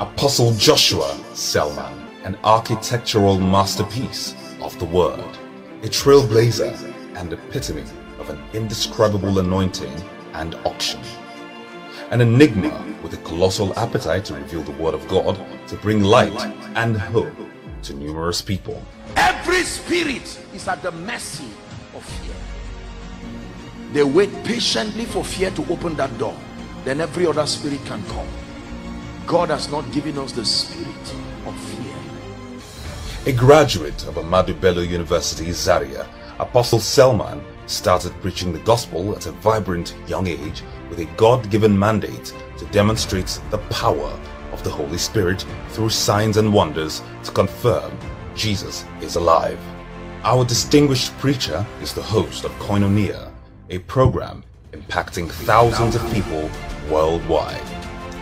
Apostle Joshua Selman, an architectural masterpiece of the word, a trailblazer and epitome of an indescribable anointing and unction. An enigma with a colossal appetite to reveal the word of God to bring light and hope to numerous people. Every spirit is at the mercy of fear. They wait patiently for fear to open that door. Then every other spirit can come. God has not given us the spirit of fear. A graduate of Ahmadu Bello University, Zaria, Apostle Selman started preaching the gospel at a vibrant young age with a God-given mandate to demonstrate the power of the Holy Spirit through signs and wonders to confirm Jesus is alive. Our distinguished preacher is the host of Koinonia, a program impacting thousands of people worldwide.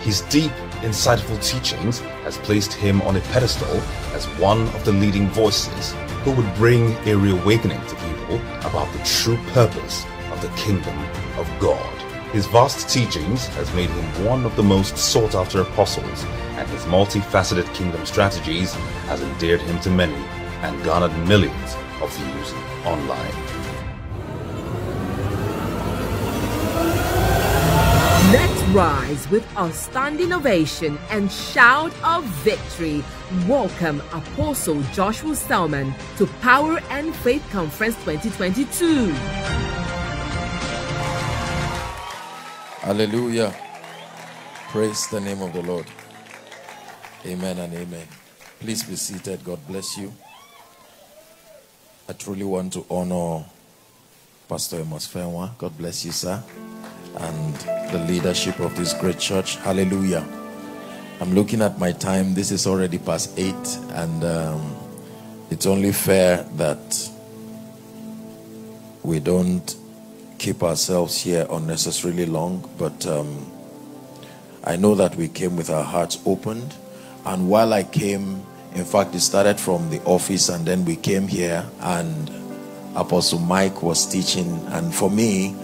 His deep, insightful teachings has placed him on a pedestal as one of the leading voices who would bring a reawakening to people about the true purpose of the kingdom of God. His vast teachings has made him one of the most sought after apostles, and his multifaceted kingdom strategies has endeared him to many and garnered millions of views online. Rise with a standing ovation and shout of victory. Welcome Apostle Joshua Selman to Power and Faith Conference 2022. Hallelujah. Praise the name of the Lord. Amen and amen. Please be seated. God bless you. I truly want to honor Pastor Amos Fenwa. God bless you, sir. And the leadership of this great church. Hallelujah. I'm looking at my time. This is already past eight, and um, it's only fair that we don't keep ourselves here unnecessarily long. But um, I know that we came with our hearts opened. And while I came, in fact, it started from the office, and then we came here, and Apostle Mike was teaching. And for me,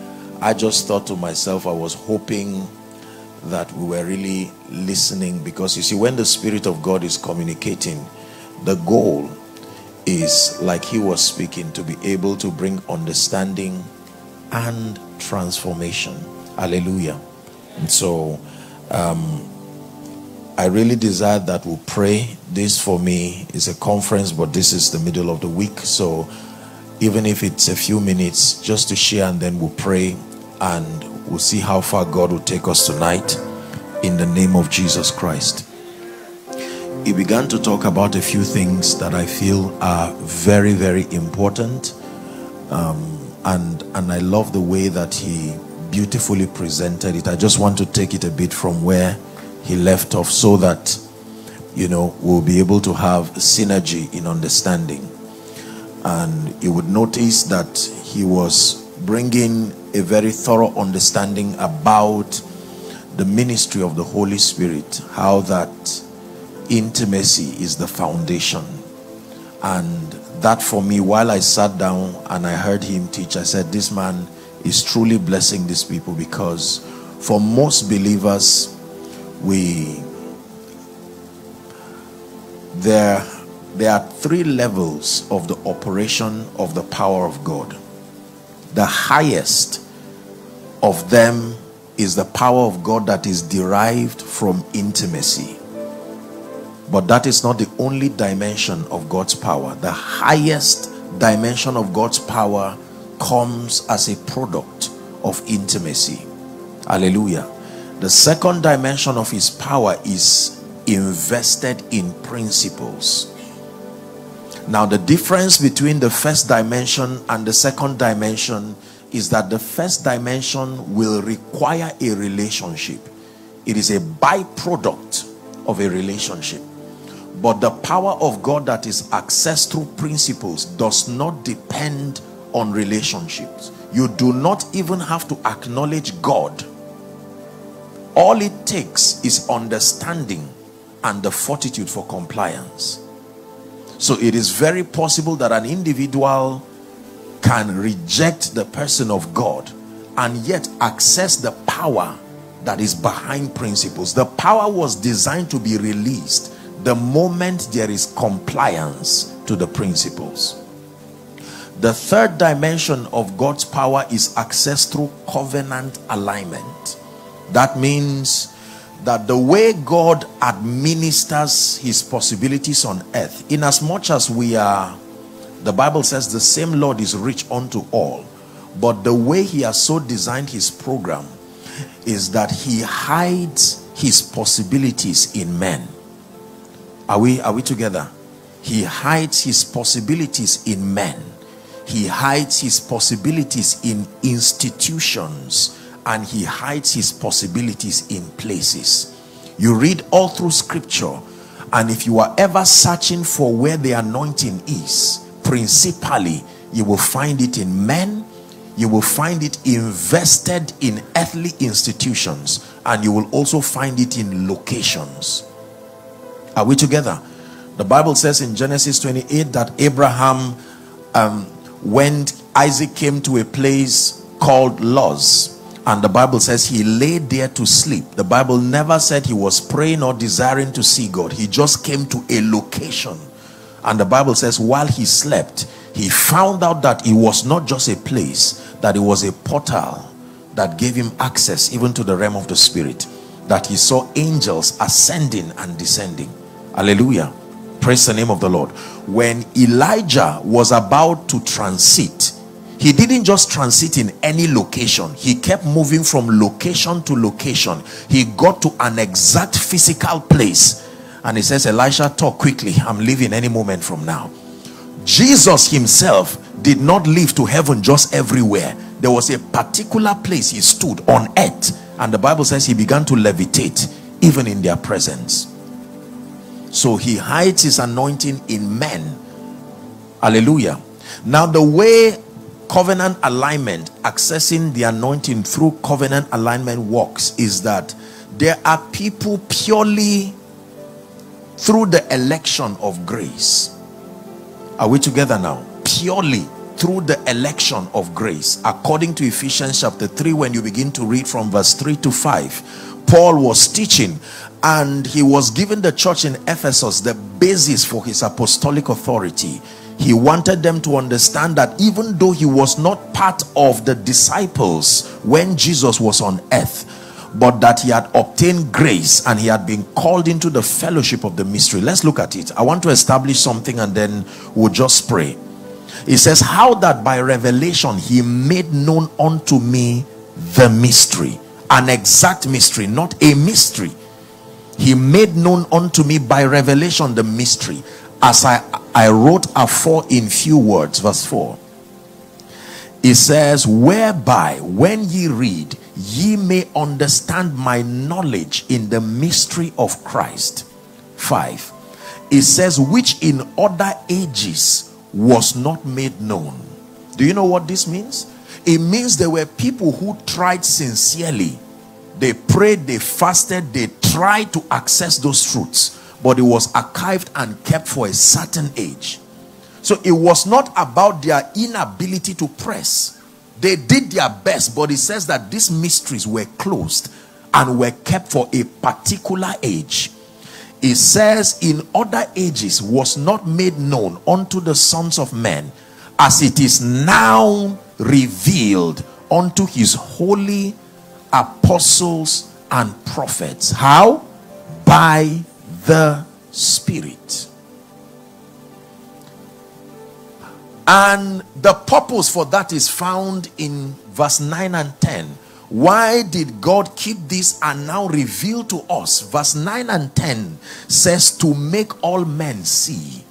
I just thought to myself, I was hoping that we were really listening because you see, when the Spirit of God is communicating, the goal is like he was speaking to be able to bring understanding and transformation. Hallelujah. And so, um, I really desire that we pray. This for me is a conference, but this is the middle of the week. So, even if it's a few minutes, just to share, and then we'll pray and we'll see how far God will take us tonight in the name of Jesus Christ. He began to talk about a few things that I feel are very, very important. Um, and and I love the way that he beautifully presented it. I just want to take it a bit from where he left off so that you know we'll be able to have synergy in understanding. And you would notice that he was bringing a very thorough understanding about the ministry of the Holy Spirit, how that intimacy is the foundation. And that for me, while I sat down and I heard him teach, I said, This man is truly blessing these people because for most believers, we there there are three levels of the operation of the power of God. The highest of them is the power of God that is derived from intimacy. But that is not the only dimension of God's power. The highest dimension of God's power comes as a product of intimacy. Hallelujah. The second dimension of his power is invested in principles. Now, the difference between the first dimension and the second dimension is that the first dimension will require a relationship, it is a byproduct of a relationship. But the power of God that is accessed through principles does not depend on relationships. You do not even have to acknowledge God. All it takes is understanding and the fortitude for compliance. So it is very possible that an individual can reject the person of God and yet access the power that is behind principles. The power was designed to be released the moment there is compliance to the principles. The third dimension of God's power is access through covenant alignment. That means that the way God administers his possibilities on earth, in as much as we are, the Bible says the same Lord is rich unto all, but the way he has so designed his program is that he hides his possibilities in men. Are we are we together? He hides his possibilities in men. He hides his possibilities in institutions and he hides his possibilities in places. You read all through scripture and if you are ever searching for where the anointing is, principally you will find it in men you will find it invested in earthly institutions and you will also find it in locations. Are we together? The bible says in genesis 28 that abraham um, when isaac came to a place called luz and the bible says he lay there to sleep. The bible never said he was praying or desiring to see god. He just came to a location. And the bible says while he slept he found out that it was not just a place that it was a portal that gave him access even to the realm of the spirit that he saw angels ascending and descending. Hallelujah. Praise the name of the lord. When elijah was about to transit he didn't just transit in any location. He kept moving from location to location. He got to an exact physical place. And he says elisha talk quickly. I'm leaving any moment from now. Jesus himself did not live to heaven just everywhere. There was a particular place he stood on earth. And the bible says he began to levitate even in their presence. So he hides his anointing in men. Hallelujah. Now the way covenant alignment accessing the anointing through covenant alignment works is that there are people purely through the election of grace. Are we together now? Purely through the election of grace. According to ephesians chapter 3 when you begin to read from verse 3 to 5 paul was teaching and he was giving the church in ephesus the basis for his apostolic authority he wanted them to understand that even though he was not part of the disciples when jesus was on earth but that he had obtained grace and he had been called into the fellowship of the mystery. Let's look at it. I want to establish something and then we'll just pray. It says how that by revelation he made known unto me the mystery an exact mystery not a mystery. He made known unto me by revelation the mystery as i i wrote afore in few words verse 4 it says whereby when ye read ye may understand my knowledge in the mystery of christ 5 it says which in other ages was not made known. Do you know what this means? It means there were people who tried sincerely. They prayed, they fasted, they tried to access those truths, but it was archived and kept for a certain age. So it was not about their inability to press. They did their best, but it says that these mysteries were closed and were kept for a particular age it says in other ages was not made known unto the sons of men as it is now revealed unto his holy apostles and prophets how by the spirit and the purpose for that is found in verse 9 and 10 why did God keep this and now reveal to us? Verse 9 and 10 says, To make all men see.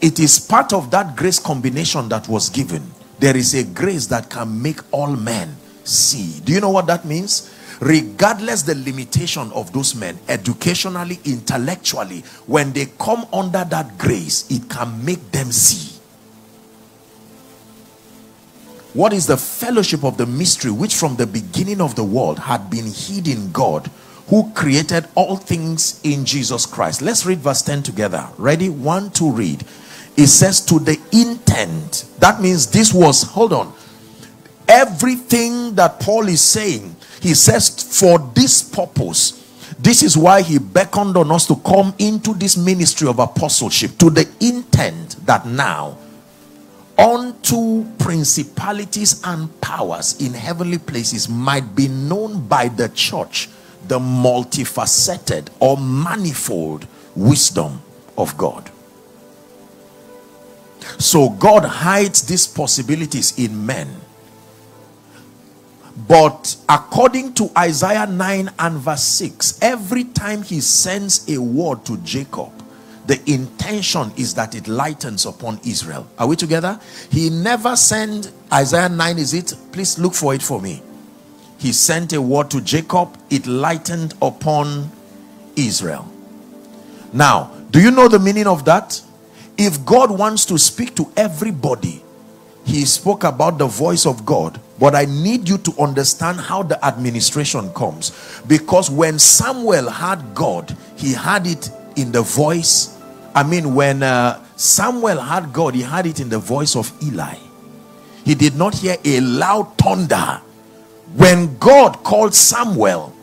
It is part of that grace combination that was given. There is a grace that can make all men see. Do you know what that means? Regardless the limitation of those men, educationally, intellectually, when they come under that grace, it can make them see. What is the fellowship of the mystery which from the beginning of the world had been hid in God who created all things in Jesus Christ? Let's read verse 10 together. Ready? One, two, read. It says, To the intent. That means this was, hold on. Everything that Paul is saying, he says, for this purpose, this is why he beckoned on us to come into this ministry of apostleship to the intent that now unto principalities and powers in heavenly places might be known by the church the multifaceted or manifold wisdom of God. So God hides these possibilities in men. But according to Isaiah 9 and verse 6, every time he sends a word to Jacob, the intention is that it lightens upon Israel. Are we together? He never sent Isaiah 9, is it? Please look for it for me. He sent a word to Jacob, it lightened upon Israel. Now, do you know the meaning of that? If God wants to speak to everybody, he spoke about the voice of God. But I need you to understand how the administration comes. Because when Samuel had God, he had it in the voice. I mean, when uh, Samuel had God, he had it in the voice of Eli. He did not hear a loud thunder. When God called Samuel,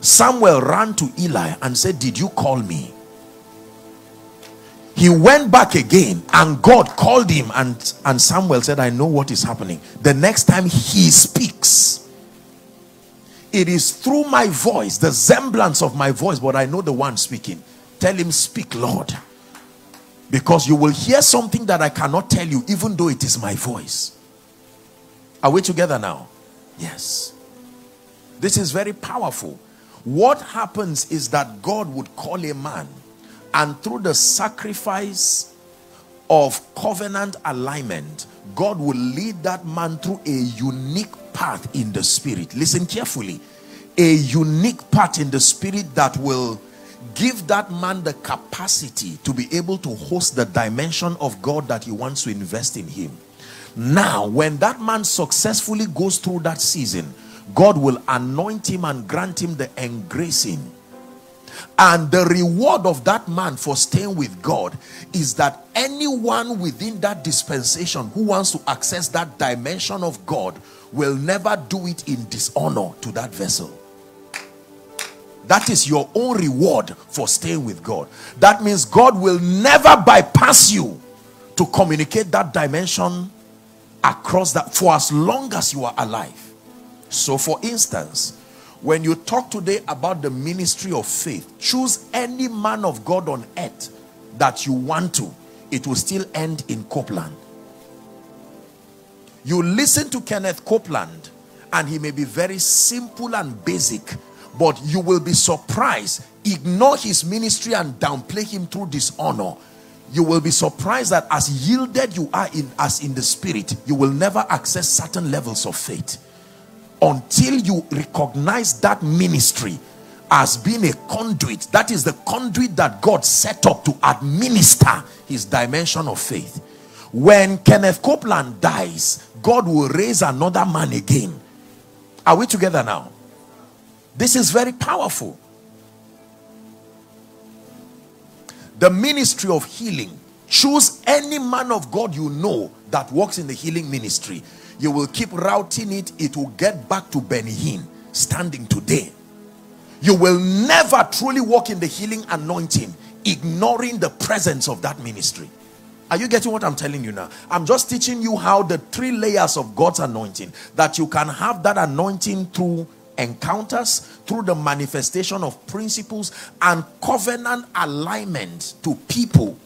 Samuel ran to Eli and said, Did you call me? He went back again and God called him and, and Samuel said, I know what is happening. The next time he speaks, it is through my voice, the semblance of my voice, but I know the one speaking. Tell him, Speak, Lord. Because you will hear something that I cannot tell you, even though it is my voice. Are we together now? Yes. This is very powerful. What happens is that God would call a man, and through the sacrifice of covenant alignment, God will lead that man through a unique path in the spirit. Listen carefully. A unique path in the spirit that will give that man the capacity to be able to host the dimension of God that he wants to invest in him. Now, when that man successfully goes through that season, God will anoint him and grant him the engracing. And the reward of that man for staying with God is that anyone within that dispensation who wants to access that dimension of God will never do it in dishonor to that vessel. That is your own reward for staying with God. That means God will never bypass you to communicate that dimension across that for as long as you are alive. So, for instance, when you talk today about the ministry of faith, choose any man of God on earth that you want to, it will still end in Copeland. You listen to Kenneth Copeland, and he may be very simple and basic but you will be surprised. Ignore his ministry and downplay him through dishonor. You will be surprised that as yielded you are in as in the spirit you will never access certain levels of faith until you recognize that ministry as being a conduit that is the conduit that god set up to administer his dimension of faith when kenneth copeland dies god will raise another man again are we together now this is very powerful. The ministry of healing. Choose any man of God you know that works in the healing ministry. You will keep routing it. It will get back to Benny Hinn standing today. You will never truly walk in the healing anointing ignoring the presence of that ministry. Are you getting what I'm telling you now? I'm just teaching you how the three layers of God's anointing that you can have that anointing through encounters, through the manifestation of principles and covenant alignment to people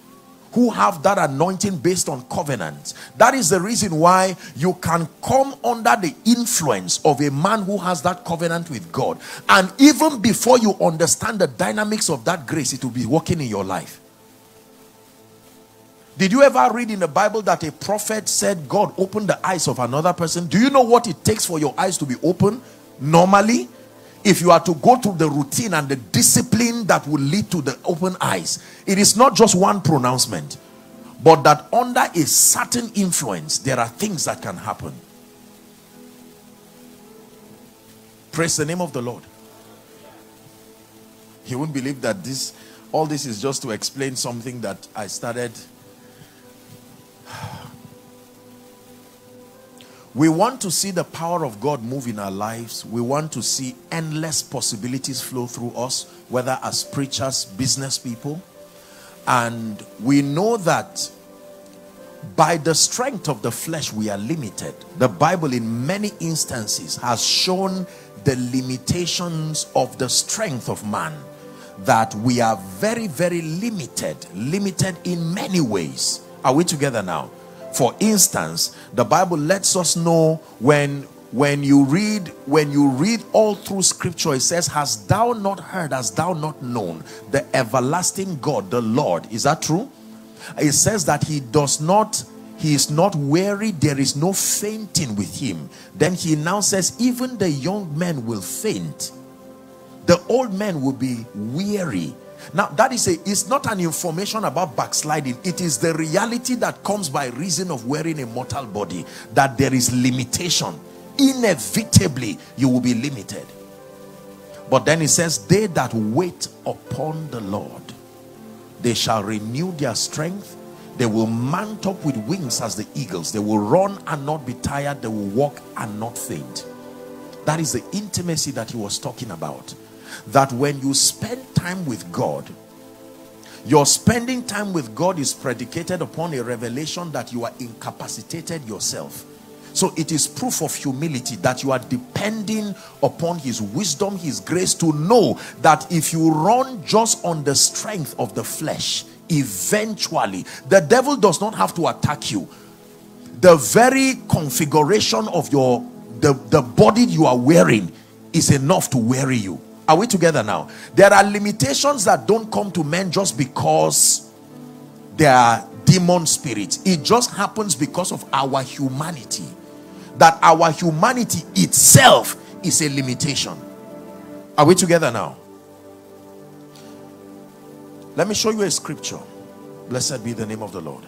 who have that anointing based on covenants. That is the reason why you can come under the influence of a man who has that covenant with God. And even before you understand the dynamics of that grace, it will be working in your life. Did you ever read in the Bible that a prophet said God opened the eyes of another person? Do you know what it takes for your eyes to be open? Normally, if you are to go through the routine and the discipline that will lead to the open eyes, it is not just one pronouncement, but that under a certain influence, there are things that can happen. Praise the name of the Lord. You won't believe that this, all this is just to explain something that I started We want to see the power of God move in our lives. We want to see endless possibilities flow through us, whether as preachers, business people. And we know that by the strength of the flesh, we are limited. The Bible, in many instances, has shown the limitations of the strength of man. That we are very, very limited, limited in many ways. Are we together now? For instance, the Bible lets us know when when you read when you read all through scripture it says hast thou not heard? Hast thou not known? The everlasting god the lord. Is that true? It says that he does not he is not weary there is no fainting with him. Then he now says even the young men will faint. The old men will be weary now, that is a it's not an information about backsliding. It is the reality that comes by reason of wearing a mortal body that there is limitation. Inevitably, you will be limited. But then it says, They that wait upon the Lord, they shall renew their strength. They will mount up with wings as the eagles. They will run and not be tired. They will walk and not faint. That is the intimacy that he was talking about that when you spend time with God, your spending time with God is predicated upon a revelation that you are incapacitated yourself. So it is proof of humility that you are depending upon his wisdom, his grace to know that if you run just on the strength of the flesh, eventually the devil does not have to attack you. The very configuration of your the, the body you are wearing is enough to weary you. Are we together now? There are limitations that don't come to men just because they are demon spirits. It just happens because of our humanity. That our humanity itself is a limitation. Are we together now? Let me show you a scripture. Blessed be the name of the Lord.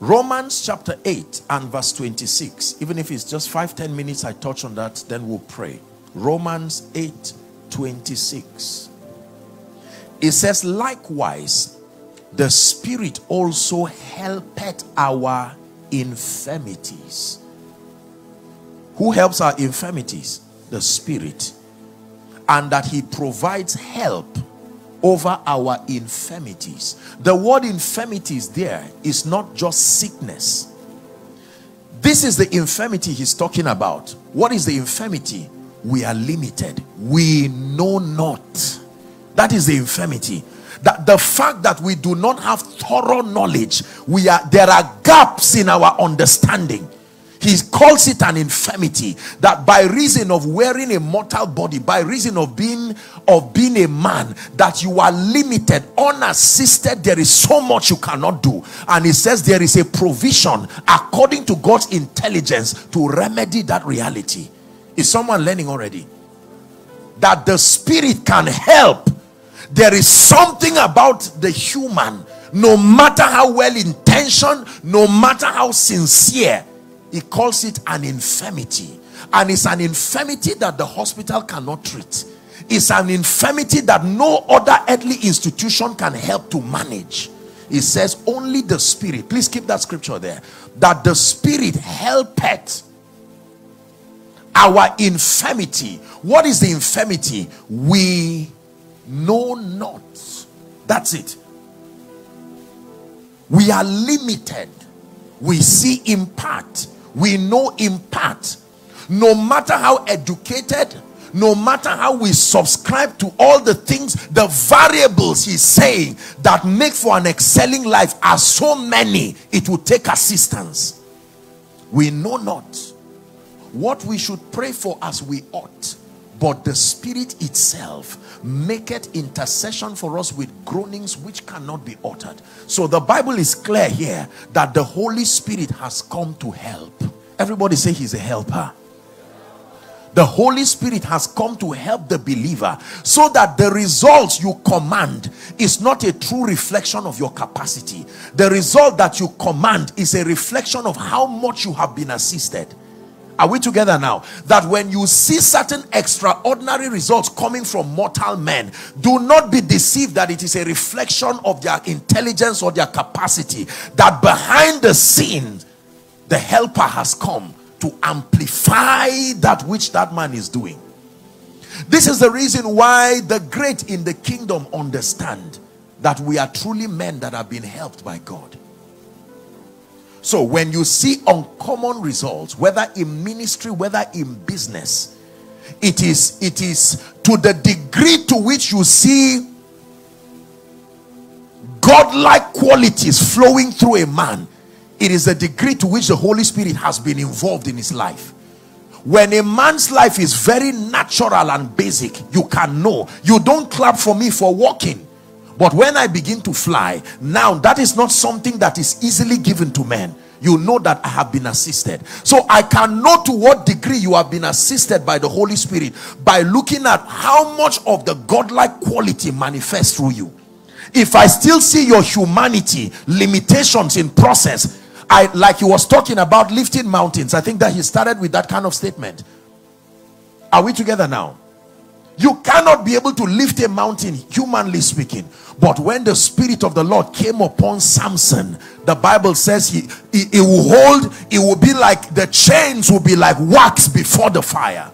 Romans chapter 8 and verse 26. Even if it's just five ten minutes, I touch on that, then we'll pray. Romans 8 26. It says, likewise, the Spirit also helpeth our infirmities. Who helps our infirmities? The Spirit. And that He provides help over our infirmities. The word infirmities there is not just sickness. This is the infirmity he's talking about. What is the infirmity? We are limited. We know not. That is the infirmity. That the fact that we do not have thorough knowledge, we are there are gaps in our understanding he calls it an infirmity that by reason of wearing a mortal body by reason of being of being a man that you are limited unassisted there is so much you cannot do. And he says there is a provision according to god's intelligence to remedy that reality. Is someone learning already? That the spirit can help. There is something about the human no matter how well intentioned no matter how sincere he calls it an infirmity. And it's an infirmity that the hospital cannot treat. It's an infirmity that no other earthly institution can help to manage. It says only the spirit. Please keep that scripture there. That the spirit helpeth our infirmity. What is the infirmity? We know not. That's it. We are limited. We see in part we know in part no matter how educated no matter how we subscribe to all the things the variables he's saying that make for an excelling life are so many it will take assistance. We know not. What we should pray for as we ought but the spirit itself maketh intercession for us with groanings which cannot be uttered so the bible is clear here that the holy spirit has come to help everybody say he's a helper the Holy Spirit has come to help the believer so that the results you command is not a true reflection of your capacity. The result that you command is a reflection of how much you have been assisted. Are we together now? That when you see certain extraordinary results coming from mortal men, do not be deceived that it is a reflection of their intelligence or their capacity. That behind the scenes, the helper has come to amplify that which that man is doing. This is the reason why the great in the kingdom understand that we are truly men that have been helped by God. So when you see uncommon results, whether in ministry, whether in business, it is it is to the degree to which you see godlike qualities flowing through a man it is the degree to which the holy spirit has been involved in his life. When a man's life is very natural and basic you can know. You don't clap for me for walking but when I begin to fly, now that is not something that is easily given to men. You know that I have been assisted. So I can know to what degree you have been assisted by the Holy Spirit by looking at how much of the godlike quality manifests through you. If I still see your humanity, limitations in process, I like he was talking about lifting mountains. I think that he started with that kind of statement. Are we together now? You cannot be able to lift a mountain, humanly speaking. But when the Spirit of the Lord came upon Samson, the Bible says he, he, he will hold, it will be like the chains will be like wax before the fire.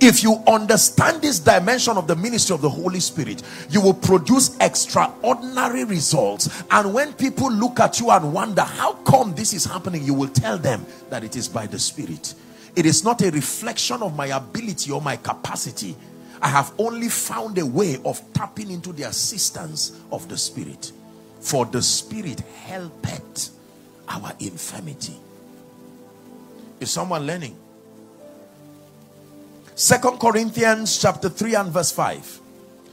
If you understand this dimension of the ministry of the Holy Spirit, you will produce extraordinary results. And when people look at you and wonder, how come this is happening? You will tell them that it is by the Spirit. It is not a reflection of my ability or my capacity. I have only found a way of tapping into the assistance of the Spirit. For the Spirit helpeth our infirmity. Is someone learning? Second Corinthians chapter 3 and verse 5.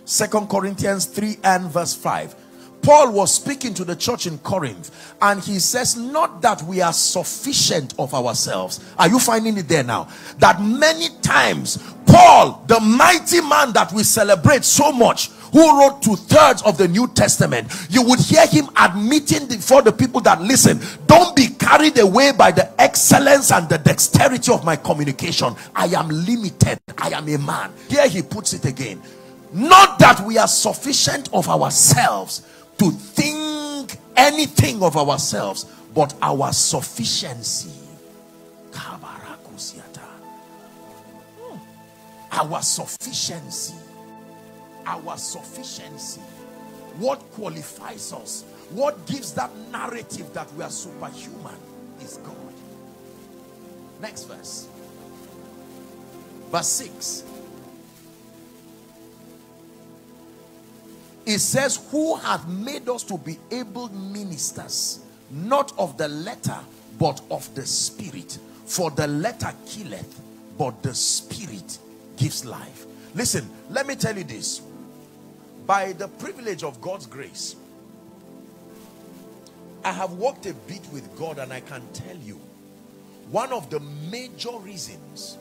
Second Corinthians 3 and verse 5. Paul was speaking to the church in Corinth and he says, Not that we are sufficient of ourselves. Are you finding it there now? That many times, Paul, the mighty man that we celebrate so much, who wrote two thirds of the New Testament, you would hear him admitting before the people that listen, don't be carried away by the excellence and the dexterity of my communication. I am limited, I am a man. Here he puts it again. Not that we are sufficient of ourselves to think anything of ourselves, but our sufficiency. Hmm. Our sufficiency. Our sufficiency. What qualifies us? What gives that narrative that we are superhuman is God. Next verse. Verse 6. It says who hath made us to be able ministers not of the letter but of the spirit. For the letter killeth but the spirit gives life. Listen let me tell you this. By the privilege of God's grace I have walked a bit with God and I can tell you one of the major reasons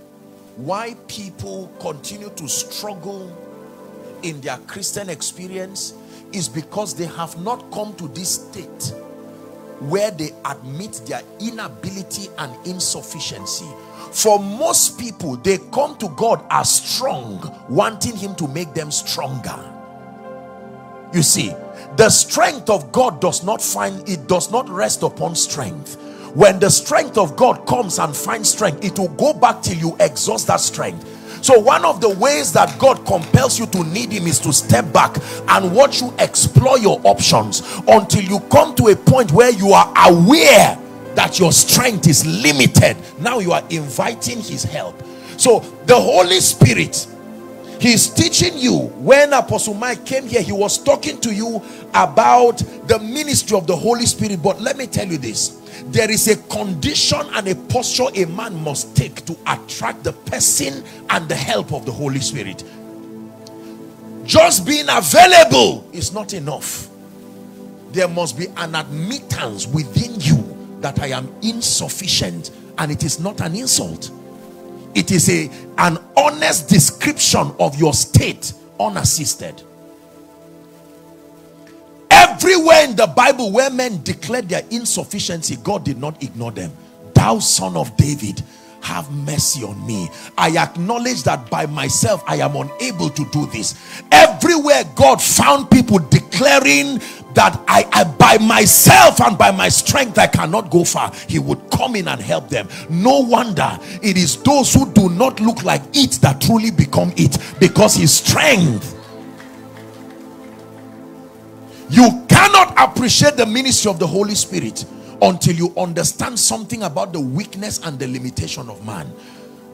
why people continue to struggle in their Christian experience is because they have not come to this state where they admit their inability and insufficiency. For most people, they come to God as strong, wanting him to make them stronger. You see, the strength of God does not find, it does not rest upon strength. When the strength of God comes and finds strength, it will go back till you exhaust that strength so one of the ways that God compels you to need him is to step back and watch you explore your options until you come to a point where you are aware that your strength is limited. Now you are inviting his help. So the Holy Spirit he's teaching you when apostle mike came here he was talking to you about the ministry of the holy spirit but let me tell you this there is a condition and a posture a man must take to attract the person and the help of the Holy Spirit. Just being available is not enough. There must be an admittance within you that I am insufficient and it is not an insult. It is a an honest description of your state unassisted. Everywhere in the Bible where men declared their insufficiency, God did not ignore them. Thou son of David, have mercy on me. I acknowledge that by myself I am unable to do this. Everywhere God found people declaring that I, I, by myself and by my strength I cannot go far he would come in and help them no wonder it is those who do not look like it that truly become it because his strength you cannot appreciate the ministry of the Holy Spirit until you understand something about the weakness and the limitation of man.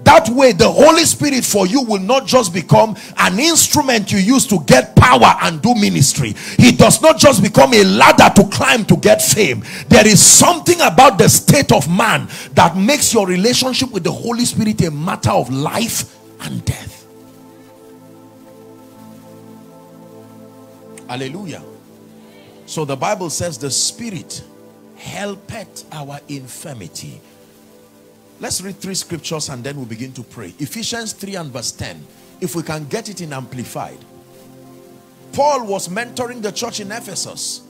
That way the Holy Spirit for you will not just become an instrument you use to get power and do ministry. He does not just become a ladder to climb to get fame. There is something about the state of man that makes your relationship with the Holy Spirit a matter of life and death. Hallelujah so the Bible says the Spirit helpeth our infirmity Let's read three scriptures and then we'll begin to pray. Ephesians 3 and verse 10. If we can get it in amplified. Paul was mentoring the church in Ephesus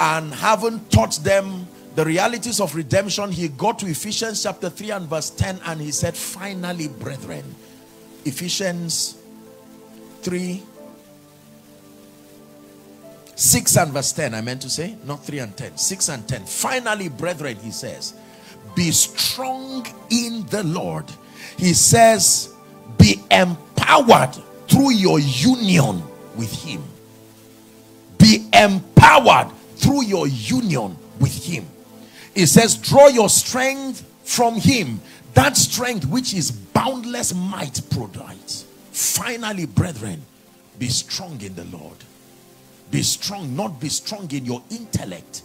and having taught them the realities of redemption, he got to Ephesians chapter 3 and verse 10 and he said, finally, brethren, Ephesians 3, 6 and verse 10, I meant to say, not 3 and 10, 6 and 10. Finally, brethren, he says, be strong in the Lord. He says, be empowered through your union with him. Be empowered through your union with him. It says, draw your strength from him. That strength which is boundless might provides. Finally, brethren, be strong in the Lord. Be strong, not be strong in your intellect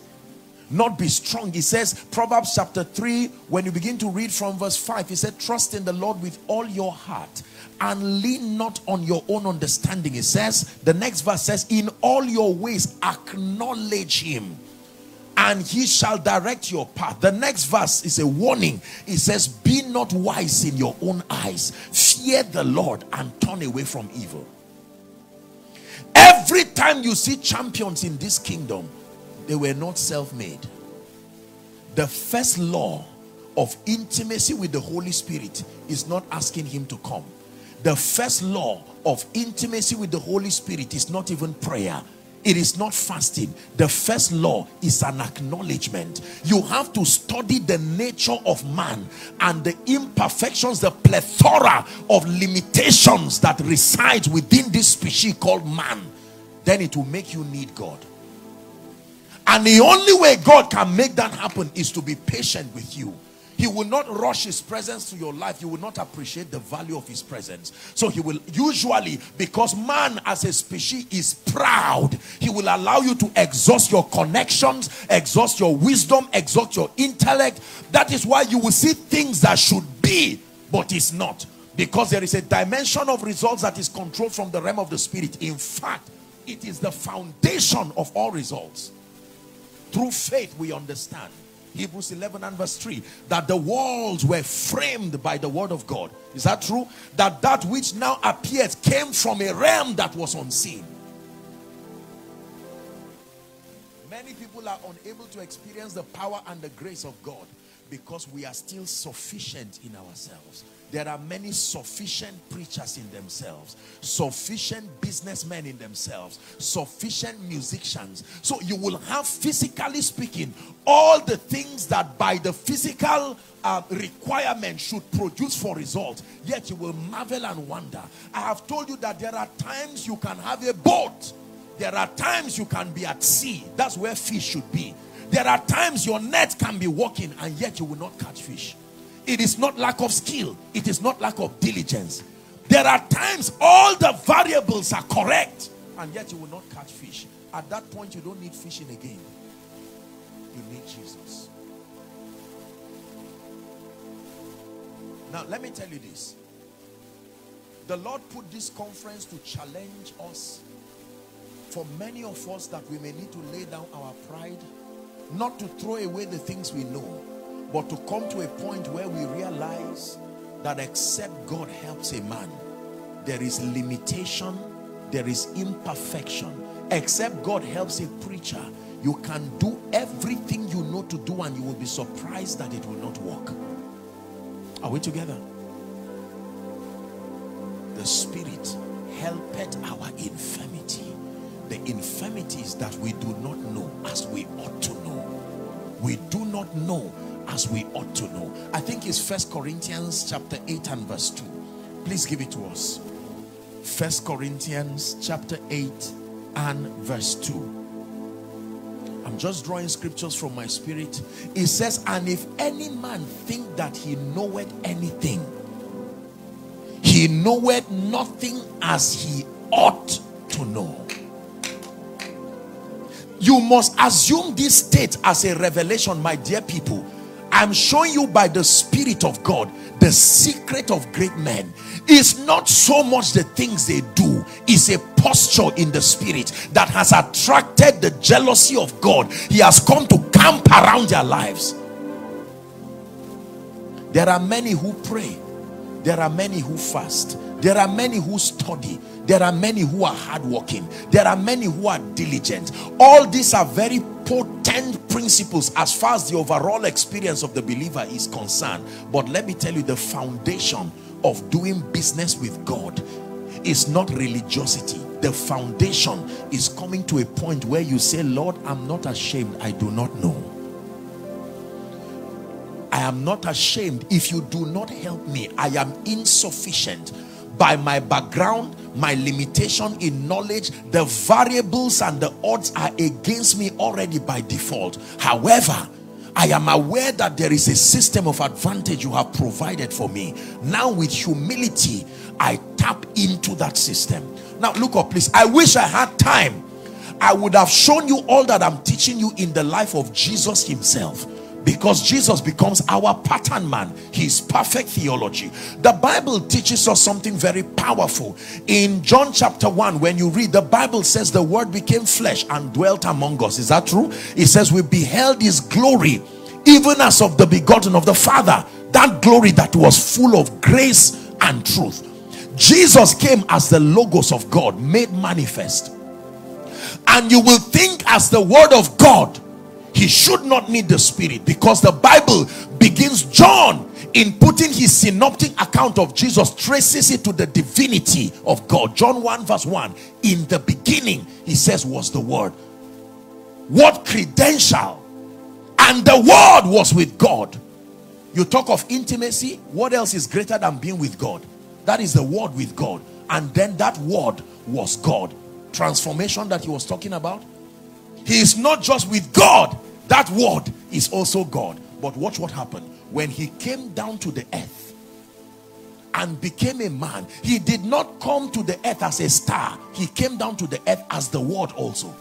not be strong. He says, Proverbs chapter 3, when you begin to read from verse 5, he said, Trust in the Lord with all your heart and lean not on your own understanding. He says, the next verse says, In all your ways acknowledge him and he shall direct your path. The next verse is a warning. It says, Be not wise in your own eyes, fear the Lord and turn away from evil. Every time you see champions in this kingdom, they were not self-made. The first law of intimacy with the Holy Spirit is not asking him to come. The first law of intimacy with the Holy Spirit is not even prayer. It is not fasting. The first law is an acknowledgement. You have to study the nature of man and the imperfections, the plethora of limitations that resides within this species called man. Then it will make you need God. And the only way God can make that happen is to be patient with you. He will not rush his presence to your life. You will not appreciate the value of his presence. So he will usually, because man as a species is proud, he will allow you to exhaust your connections, exhaust your wisdom, exhaust your intellect. That is why you will see things that should be, but it's not. Because there is a dimension of results that is controlled from the realm of the spirit. In fact, it is the foundation of all results. Through faith we understand. Hebrews 11 and verse 3 that the walls were framed by the word of God. Is that true? That that which now appears came from a realm that was unseen. Many people are unable to experience the power and the grace of God because we are still sufficient in ourselves. There are many sufficient preachers in themselves, sufficient businessmen in themselves, sufficient musicians. So you will have, physically speaking, all the things that by the physical uh, requirement should produce for results. Yet you will marvel and wonder. I have told you that there are times you can have a boat. There are times you can be at sea. That's where fish should be. There are times your net can be working and yet you will not catch fish. It is not lack of skill. It is not lack of diligence. There are times all the variables are correct and yet you will not catch fish. At that point, you don't need fishing again. You need Jesus. Now, let me tell you this. The Lord put this conference to challenge us for many of us that we may need to lay down our pride, not to throw away the things we know, but to come to a point where we realize that except God helps a man, there is limitation, there is imperfection. Except God helps a preacher, you can do everything you know to do and you will be surprised that it will not work. Are we together? The Spirit helpeth our infirmity. The infirmities that we do not know as we ought to know. We do not know as we ought to know. I think it's First Corinthians chapter 8 and verse 2. Please give it to us. First Corinthians chapter 8 and verse 2. I'm just drawing scriptures from my spirit. It says, And if any man think that he knoweth anything, he knoweth nothing as he ought to know. You must assume this state as a revelation, my dear people. I'm showing you by the Spirit of God the secret of great men. Is not so much the things they do is a posture in the spirit that has attracted the jealousy of God. He has come to camp around their lives. There are many who pray there are many who fast. There are many who study. There are many who are hardworking. There are many who are diligent. All these are very potent principles as far as the overall experience of the believer is concerned. But let me tell you the foundation of doing business with God is not religiosity. The foundation is coming to a point where you say Lord I'm not ashamed. I do not know I am not ashamed. If you do not help me I am insufficient. By my background my limitation in knowledge the variables and the odds are against me already by default. However I am aware that there is a system of advantage you have provided for me. Now with humility I tap into that system. Now look up please. I wish I had time. I would have shown you all that I'm teaching you in the life of Jesus himself because Jesus becomes our pattern man. His perfect theology. The Bible teaches us something very powerful. In John chapter 1 when you read the Bible says the word became flesh and dwelt among us. Is that true? It says we beheld his glory even as of the begotten of the father. That glory that was full of grace and truth. Jesus came as the logos of God made manifest. And you will think as the word of God he should not need the spirit because the bible begins john in putting his synoptic account of jesus traces it to the divinity of god. John 1 verse 1 in the beginning he says was the word. What credential! And the word was with god. You talk of intimacy what else is greater than being with god? That is the word with god. And then that word was god. Transformation that he was talking about he is not just with God. That word is also God. But watch what happened. When he came down to the earth and became a man he did not come to the earth as a star. He came down to the earth as the word also.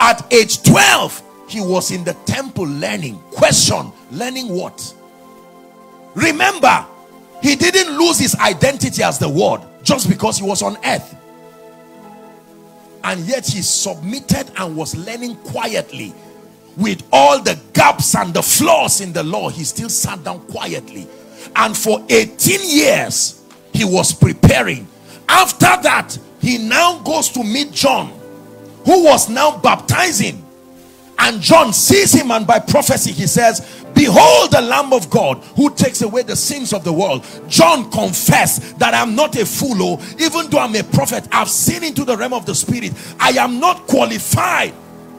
At age 12 he was in the temple learning. Question learning what? Remember he didn't lose his identity as the word just because he was on earth and yet he submitted and was learning quietly. With all the gaps and the flaws in the law he still sat down quietly. And for 18 years he was preparing. After that he now goes to meet John who was now baptizing. And John sees him and by prophecy he says behold the lamb of god who takes away the sins of the world. John confessed that i'm not a fool oh. Even though i'm a prophet i've seen into the realm of the spirit. I am not qualified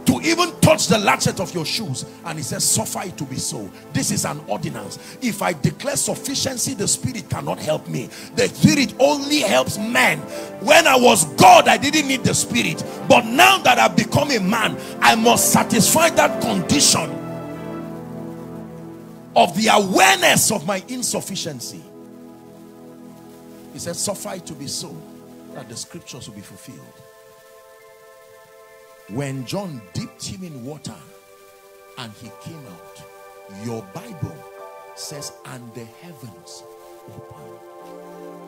to even touch the latchet of your shoes. And he says suffer it to be so. This is an ordinance. If i declare sufficiency the spirit cannot help me. The spirit only helps men. When i was god i didn't need the spirit. But now that i've become a man i must satisfy that condition of the awareness of my insufficiency. He said suffer it to be so that the scriptures will be fulfilled. When John dipped him in water and he came out your Bible says and the heavens opened.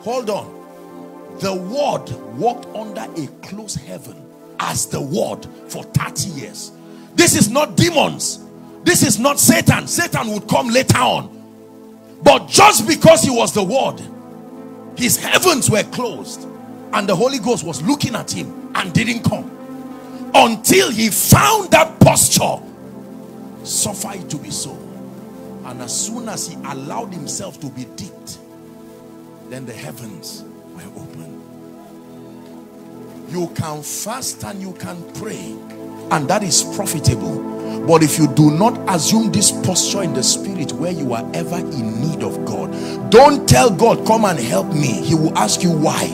Hold on. The word walked under a closed heaven as the word for 30 years. This is not demons this is not Satan. Satan would come later on. But just because he was the word, his heavens were closed and the Holy Ghost was looking at him and didn't come until he found that posture. Suffer it to be so. And as soon as he allowed himself to be dipped, then the heavens were open. You can fast and you can pray, and that is profitable. But if you do not assume this posture in the spirit where you are ever in need of God, don't tell God, Come and help me. He will ask you why.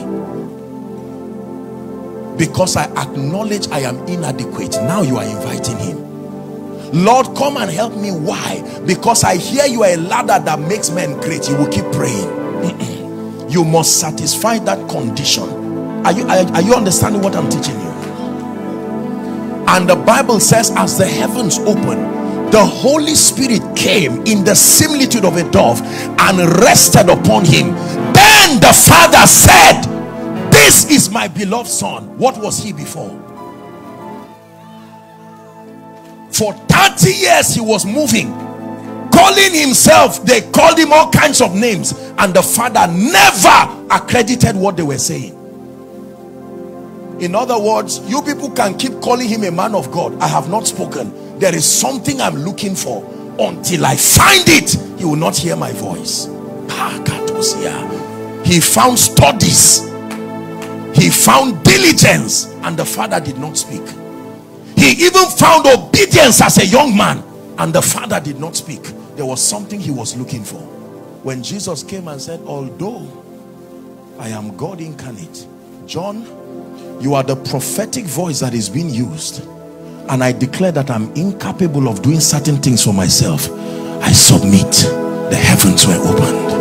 Because I acknowledge I am inadequate. Now you are inviting Him. Lord, come and help me. Why? Because I hear you are a ladder that makes men great. You will keep praying. you must satisfy that condition. Are you, are, are you understanding what I'm teaching you? And the Bible says, as the heavens opened, the Holy Spirit came in the similitude of a dove and rested upon him. Then the Father said, This is my beloved Son. What was he before? For 30 years he was moving, calling himself, they called him all kinds of names, and the Father never accredited what they were saying. In other words, you people can keep calling him a man of God. I have not spoken. There is something I'm looking for. Until I find it, he will not hear my voice. He found studies. He found diligence. And the father did not speak. He even found obedience as a young man. And the father did not speak. There was something he was looking for. When Jesus came and said, although I am God incarnate, John you are the prophetic voice that is being used. And I declare that I'm incapable of doing certain things for myself. I submit. The heavens were opened.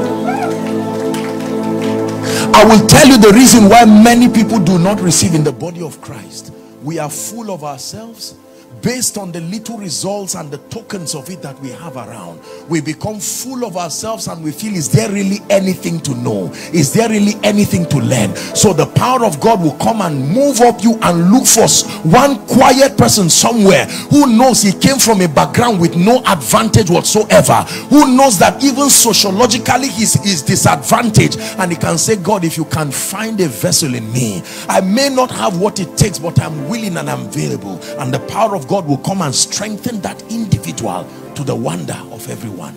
I will tell you the reason why many people do not receive in the body of Christ. We are full of ourselves based on the little results and the tokens of it that we have around we become full of ourselves and we feel is there really anything to know? Is there really anything to learn? So the power of God will come and move up you and look for one quiet person somewhere who knows he came from a background with no advantage whatsoever who knows that even sociologically he's, he's disadvantaged and he can say God if you can find a vessel in me I may not have what it takes but I'm willing and I'm available. And the power of God will come and strengthen that individual to the wonder of everyone.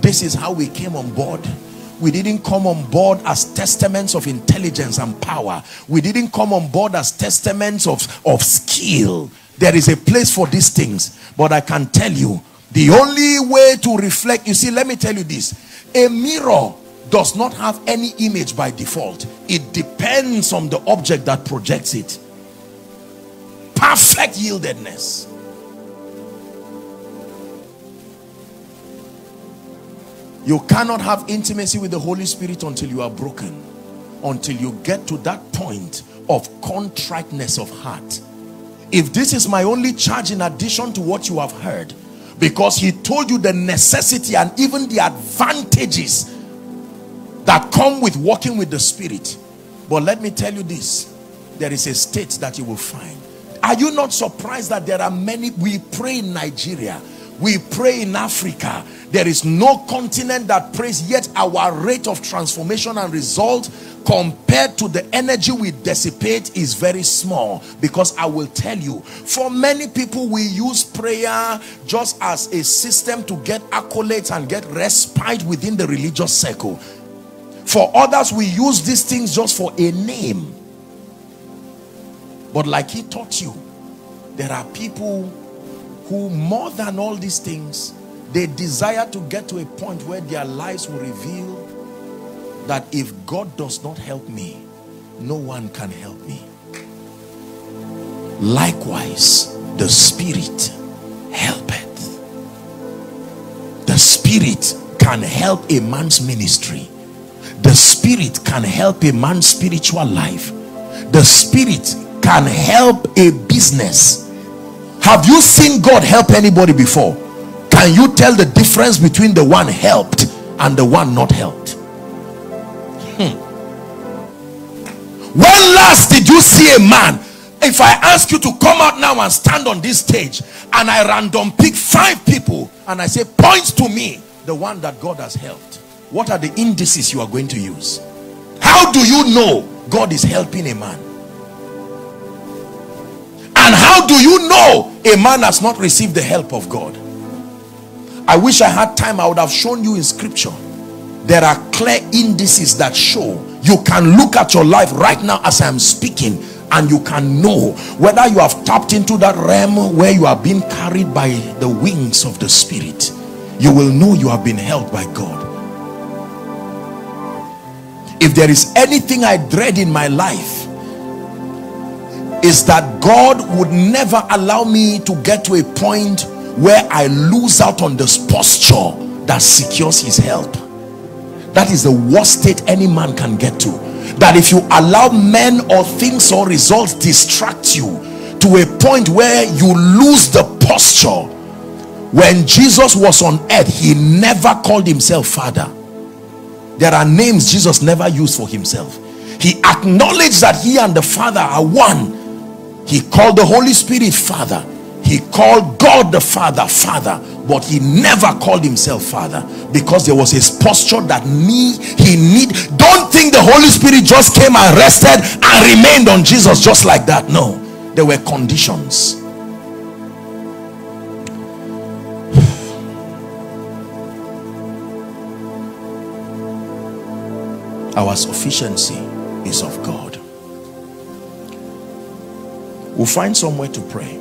This is how we came on board. We didn't come on board as testaments of intelligence and power. We didn't come on board as testaments of, of skill. There is a place for these things. But I can tell you, the only way to reflect, you see, let me tell you this. A mirror does not have any image by default. It depends on the object that projects it. Perfect yieldedness. You cannot have intimacy with the Holy Spirit until you are broken. Until you get to that point of contriteness of heart. If this is my only charge in addition to what you have heard, because he told you the necessity and even the advantages that come with walking with the Spirit. But let me tell you this, there is a state that you will find. Are you not surprised that there are many, we pray in Nigeria, we pray in Africa, there is no continent that prays, yet our rate of transformation and result compared to the energy we dissipate is very small. Because I will tell you, for many people, we use prayer just as a system to get accolades and get respite within the religious circle. For others, we use these things just for a name. But like he taught you, there are people who more than all these things they desire to get to a point where their lives will reveal that if God does not help me, no one can help me. Likewise, the Spirit helpeth. The Spirit can help a man's ministry. The Spirit can help a man's spiritual life. The Spirit can help a business. Have you seen God help anybody before? Can you tell the difference between the one helped and the one not helped? Hmm. When last did you see a man? If I ask you to come out now and stand on this stage and I random pick five people and I say, point to me the one that God has helped. What are the indices you are going to use? How do you know God is helping a man? And how do you know a man has not received the help of God? I wish I had time, I would have shown you in scripture. There are clear indices that show you can look at your life right now as I'm speaking and you can know whether you have tapped into that realm where you are being carried by the wings of the spirit you will know you have been held by God if there is anything I dread in my life is that God would never allow me to get to a point where I lose out on this posture that secures his help. That is the worst state any man can get to. That if you allow men or things or results distract you to a point where you lose the posture when Jesus was on earth he never called himself father. There are names Jesus never used for himself. He acknowledged that he and the father are one he called the Holy Spirit father. He called God the father father. But he never called himself father because there was his posture that me he need. Don't think the Holy Spirit just came and rested and remained on Jesus just like that. No there were conditions. Our sufficiency is of God we'll find somewhere to pray.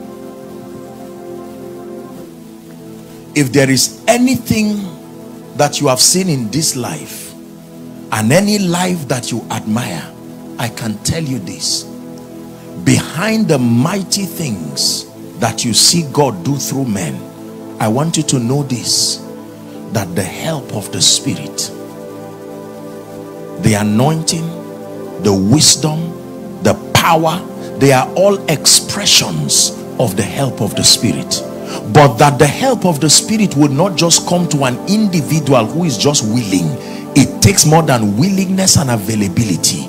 If there is anything that you have seen in this life and any life that you admire I can tell you this. Behind the mighty things that you see God do through men I want you to know this that the help of the spirit the anointing the wisdom the power they are all expressions of the help of the spirit. But that the help of the spirit would not just come to an individual who is just willing it takes more than willingness and availability.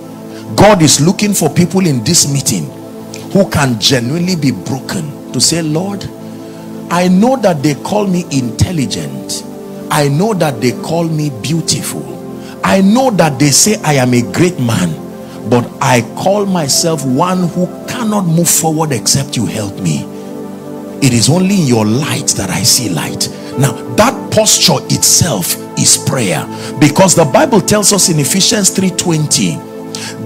God is looking for people in this meeting who can genuinely be broken to say lord i know that they call me intelligent. I know that they call me beautiful. I know that they say I am a great man, but I call myself one who cannot move forward except you help me. It is only in your light that I see light. Now, that posture itself is prayer because the Bible tells us in Ephesians 3:20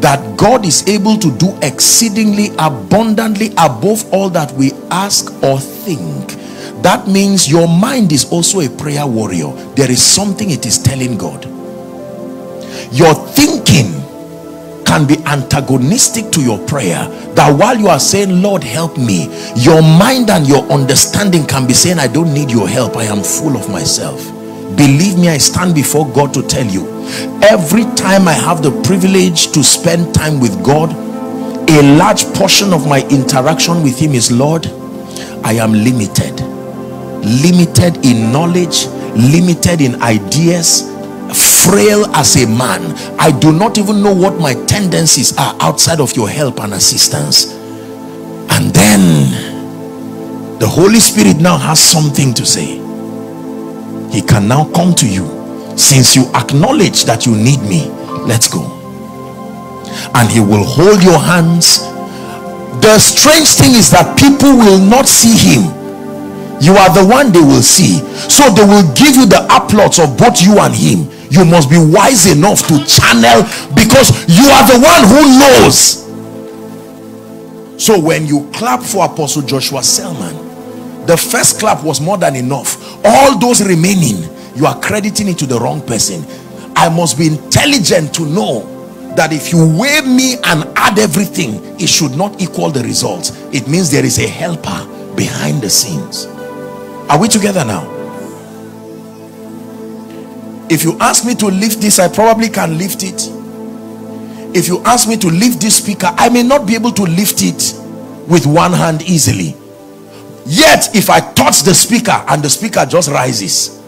that God is able to do exceedingly abundantly above all that we ask or think. That means your mind is also a prayer warrior. There is something it is telling God your thinking can be antagonistic to your prayer that while you are saying lord help me your mind and your understanding can be saying i don't need your help. I am full of myself. Believe me i stand before god to tell you every time i have the privilege to spend time with god a large portion of my interaction with him is lord i am limited. Limited in knowledge limited in ideas frail as a man i do not even know what my tendencies are outside of your help and assistance. And then the holy spirit now has something to say. He can now come to you. Since you acknowledge that you need me let's go. And he will hold your hands. The strange thing is that people will not see him. You are the one they will see. So they will give you the applause of both you and him you must be wise enough to channel because you are the one who knows. So when you clap for apostle joshua selman the first clap was more than enough. All those remaining you are crediting it to the wrong person. I must be intelligent to know that if you weigh me and add everything it should not equal the results. It means there is a helper behind the scenes. Are we together now if you ask me to lift this i probably can lift it. If you ask me to lift this speaker i may not be able to lift it with one hand easily. Yet if i touch the speaker and the speaker just rises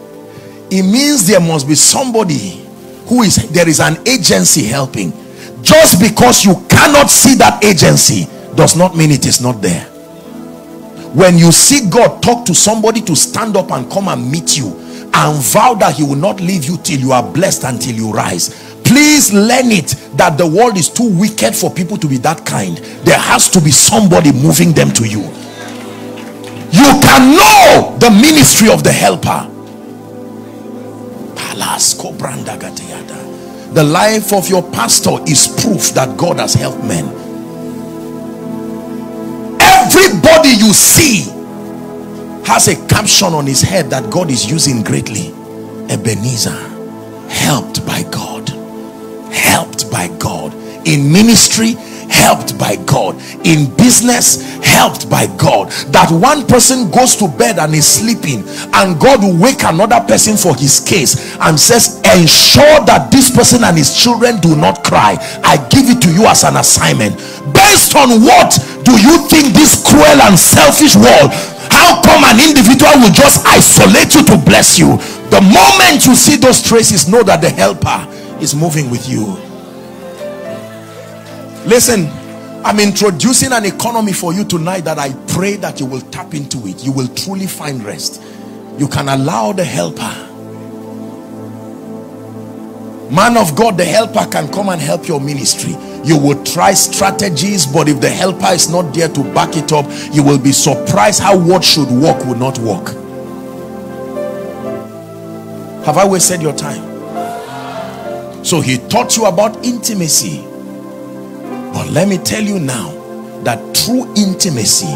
it means there must be somebody who is there is an agency helping. Just because you cannot see that agency does not mean it is not there. When you see god talk to somebody to stand up and come and meet you and vow that he will not leave you till you are blessed until you rise. Please learn it that the world is too wicked for people to be that kind. There has to be somebody moving them to you. You can know the ministry of the helper. The life of your pastor is proof that God has helped men. Everybody you see has a caption on his head that God is using greatly. Ebenezer, helped by God, helped by God. In ministry helped by God. In business helped by God. That one person goes to bed and is sleeping and God will wake another person for his case and says ensure that this person and his children do not cry. I give it to you as an assignment. Based on what do you think this cruel and selfish world how come an individual will just isolate you to bless you? The moment you see those traces know that the helper is moving with you. Listen i'm introducing an economy for you tonight that i pray that you will tap into it. You will truly find rest. You can allow the helper. Man of god the helper can come and help your ministry you will try strategies but if the helper is not there to back it up you will be surprised how what should work will not work have i wasted your time so he taught you about intimacy but let me tell you now that true intimacy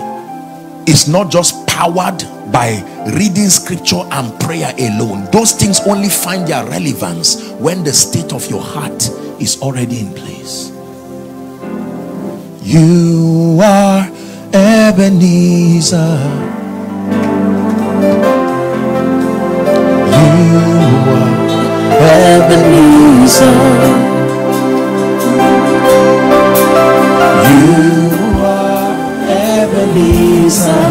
is not just powered by reading scripture and prayer alone. Those things only find their relevance when the state of your heart is already in place. You are Ebenezer. You are Ebenezer. You are Ebenezer.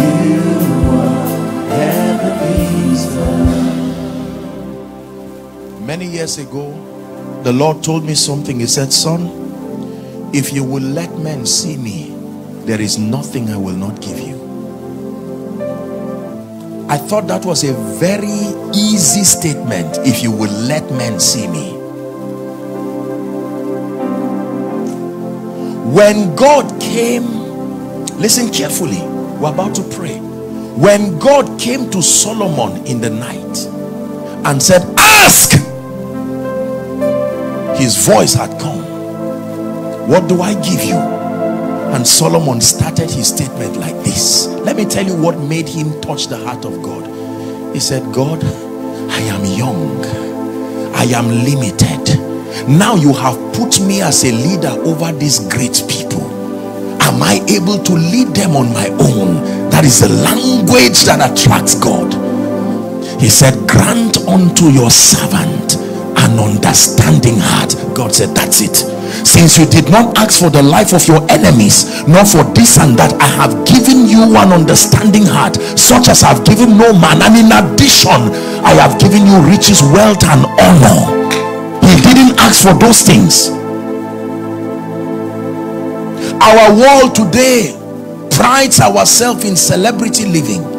You are Ebenezer. Many years ago, the Lord told me something. He said, Son, if you will let men see me, there is nothing I will not give you. I thought that was a very easy statement. If you will let men see me, when God came listen carefully we're about to pray when God came to Solomon in the night and said ask his voice had come. What do I give you? And Solomon started his statement like this. Let me tell you what made him touch the heart of God. He said God I am young. I am limited. Now you have put me as a leader over these great people. Am i able to lead them on my own? That is the language that attracts god. He said grant unto your servant an understanding heart. God said that's it. Since you did not ask for the life of your enemies nor for this and that i have given you one understanding heart such as i've given no man. And in addition i have given you riches wealth and honor. He didn't ask for those things. Our world today prides ourselves in celebrity living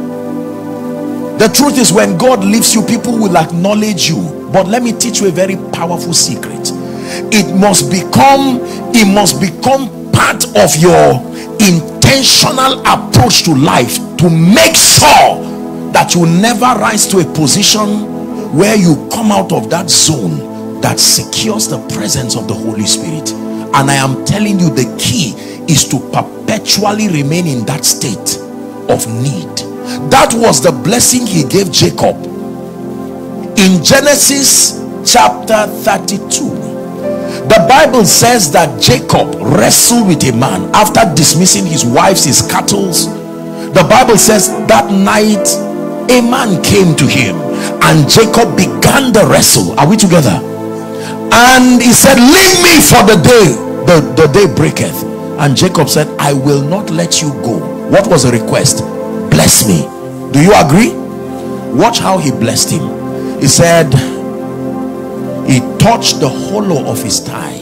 the truth is when god leaves you people will acknowledge you. But let me teach you a very powerful secret. It must become it must become part of your intentional approach to life to make sure that you never rise to a position where you come out of that zone that secures the presence of the Holy Spirit. And I am telling you the key is to perpetually remain in that state of need that was the blessing he gave Jacob. In Genesis chapter 32 the Bible says that Jacob wrestled with a man. After dismissing his wives his cattle the Bible says that night a man came to him and Jacob began the wrestle. Are we together? And he said leave me for the day the, the day breaketh. And jacob said i will not let you go. What was the request bless me. Do you agree? Watch how he blessed him. He said he touched the hollow of his thigh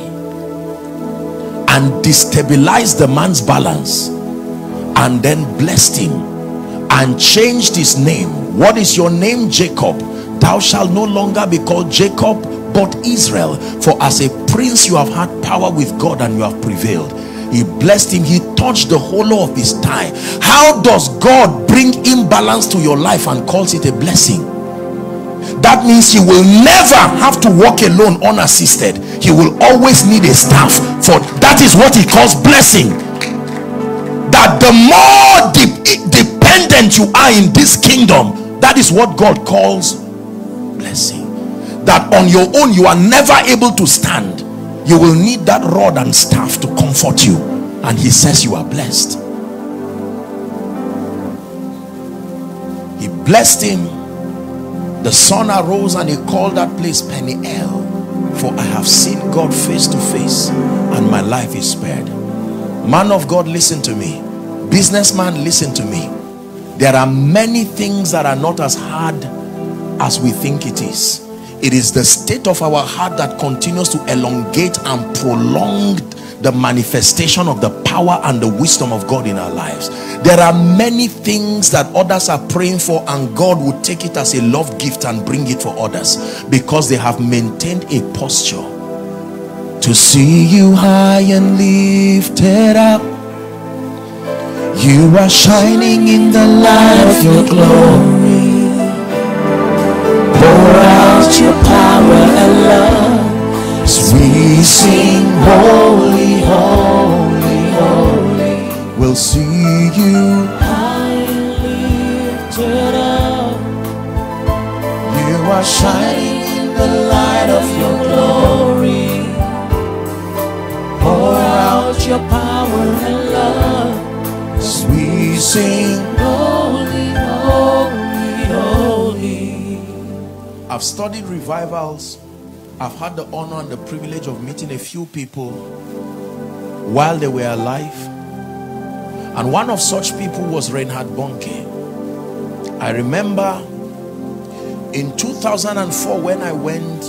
and destabilized the man's balance and then blessed him and changed his name. What is your name? Jacob. Thou shalt no longer be called jacob but Israel. For as a prince you have had power with God and you have prevailed he blessed him. He touched the hollow of his thigh how does god bring imbalance to your life and calls it a blessing? That means you will never have to walk alone unassisted. He will always need a staff for that is what he calls blessing. That the more de dependent you are in this kingdom that is what god calls blessing. That on your own you are never able to stand you will need that rod and staff to comfort you. And he says you are blessed. He blessed him. The sun arose and he called that place Peniel. For I have seen God face to face and my life is spared. Man of God listen to me. Businessman listen to me. There are many things that are not as hard as we think it is it is the state of our heart that continues to elongate and prolong the manifestation of the power and the wisdom of God in our lives. There are many things that others are praying for and God would take it as a love gift and bring it for others because they have maintained a posture to see you high and lifted up. You are shining in the light of your glory your power and love as we sing holy holy holy we'll see you. High lifted up you are shining in the light of your glory. Pour out your power and love. As we sing holy holy I've studied revivals. I've had the honor and the privilege of meeting a few people while they were alive. And one of such people was Reinhard Bonnke. I remember in 2004 when I went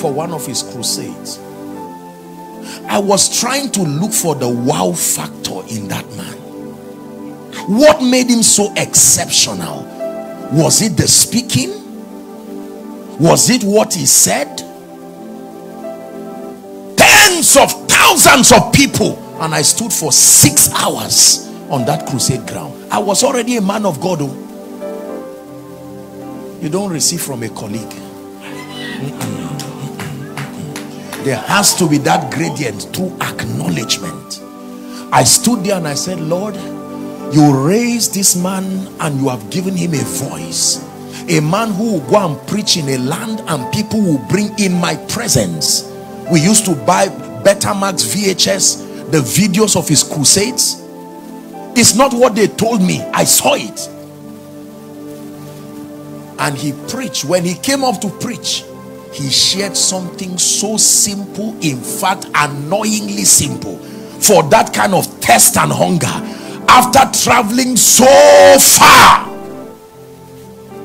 for one of his crusades, I was trying to look for the wow factor in that man. What made him so exceptional? Was it the speaking? Was it what he said? Tens of thousands of people and I stood for six hours on that crusade ground. I was already a man of God. Oh. You don't receive from a colleague. There has to be that gradient through acknowledgement. I stood there and I said, Lord, you raised this man and you have given him a voice a man who will go and preach in a land and people will bring in my presence. We used to buy Betamax VHS the videos of his crusades. It's not what they told me. I saw it. And he preached. When he came up to preach he shared something so simple in fact annoyingly simple. For that kind of thirst and hunger after traveling so far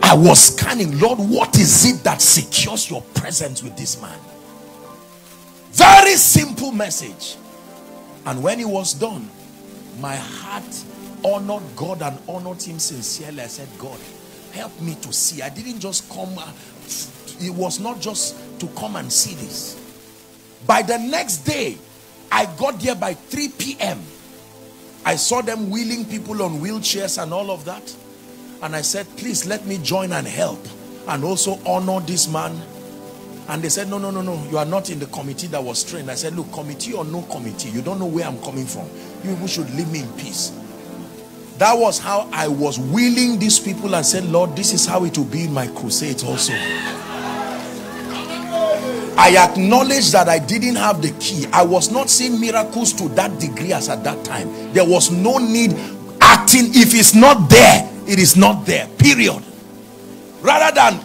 I was scanning, Lord, what is it that secures your presence with this man? Very simple message. And when he was done, my heart honored God and honored him sincerely. I said, God, help me to see. I didn't just come, uh, it was not just to come and see this. By the next day, I got there by 3 p.m. I saw them wheeling people on wheelchairs and all of that and I said please let me join and help and also honor this man. And they said no no no no. You are not in the committee that was trained. I said look committee or no committee you don't know where I'm coming from. You people should leave me in peace. That was how I was willing these people and said Lord this is how it will be in my crusades also. I acknowledge that I didn't have the key. I was not seeing miracles to that degree as at that time. There was no need acting if it's not there it is not there period rather than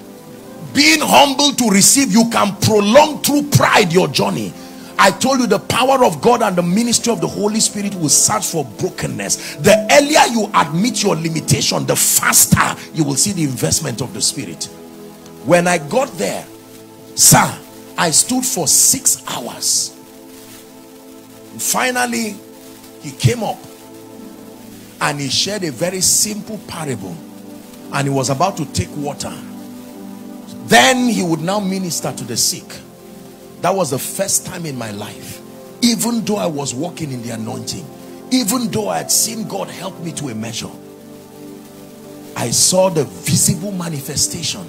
being humble to receive you can prolong through pride your journey I told you the power of God and the ministry of the Holy Spirit will search for brokenness. The earlier you admit your limitation, the faster you will see the investment of the Spirit. When I got there, sir, I stood for six hours. Finally, he came up and he shared a very simple parable and he was about to take water then he would now minister to the sick that was the first time in my life even though I was walking in the anointing, even though I had seen God help me to a measure, I saw the visible manifestation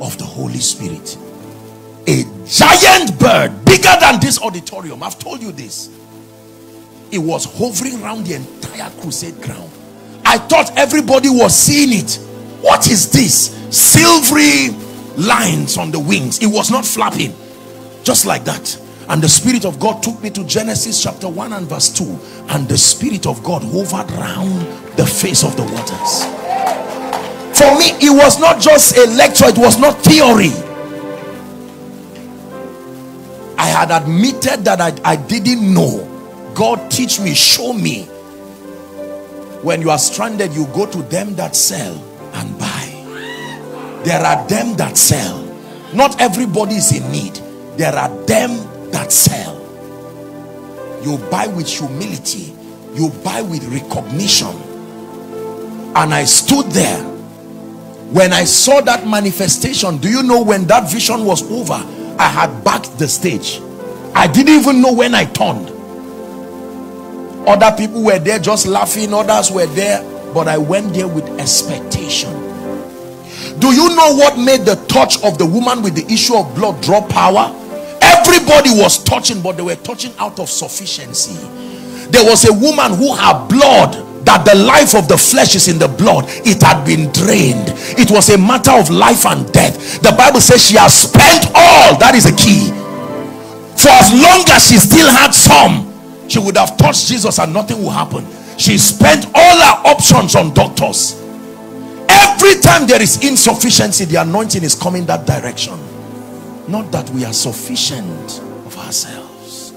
of the Holy Spirit. A giant bird, bigger than this auditorium. I've told you this. It was hovering around the entire crusade ground. I thought everybody was seeing it. What is this? Silvery lines on the wings. It was not flapping, just like that. And the Spirit of God took me to Genesis chapter 1 and verse 2. And the Spirit of God hovered round the face of the waters. For me, it was not just a lecture, it was not theory. I had admitted that I, I didn't know. God teach me, show me. When you are stranded, you go to them that sell and buy. There are them that sell. Not everybody is in need. There are them that sell you buy with humility you buy with recognition and I stood there when I saw that manifestation do you know when that vision was over I had backed the stage I didn't even know when I turned other people were there just laughing others were there but I went there with expectation. Do you know what made the touch of the woman with the issue of blood draw power? Everybody was touching but they were touching out of sufficiency. There was a woman who had blood that the life of the flesh is in the blood it had been drained. It was a matter of life and death. The bible says she has spent all that is a key. For as long as she still had some she would have touched jesus and nothing would happen. She spent all her options on doctors. Every time there is insufficiency the anointing is coming that direction. Not that we are sufficient of ourselves.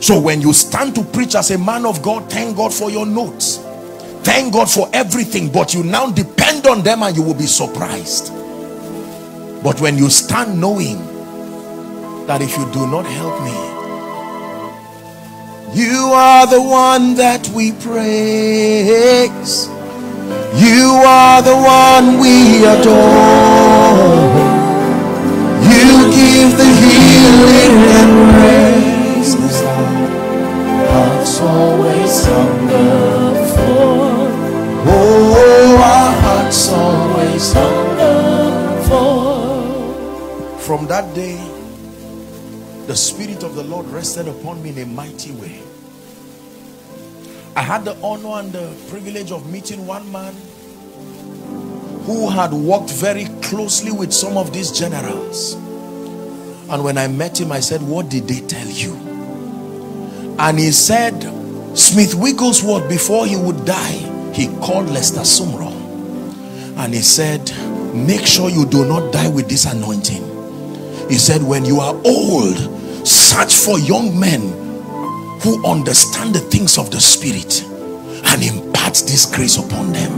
So when you stand to preach as a man of God thank God for your notes. Thank God for everything but you now depend on them and you will be surprised. But when you stand knowing that if you do not help me you are the one that we praise. You are the one we adore. You give the healing and praise. Hearts always hunger for. Oh our hearts always hunger for. From that day the spirit of the lord rested upon me in a mighty way. I had the honor and the privilege of meeting one man who had worked very closely with some of these generals. And when I met him I said what did they tell you? And he said Smith Wigglesworth before he would die he called Lester Sumrall. And he said make sure you do not die with this anointing he said when you are old search for young men who understand the things of the spirit and impart this grace upon them.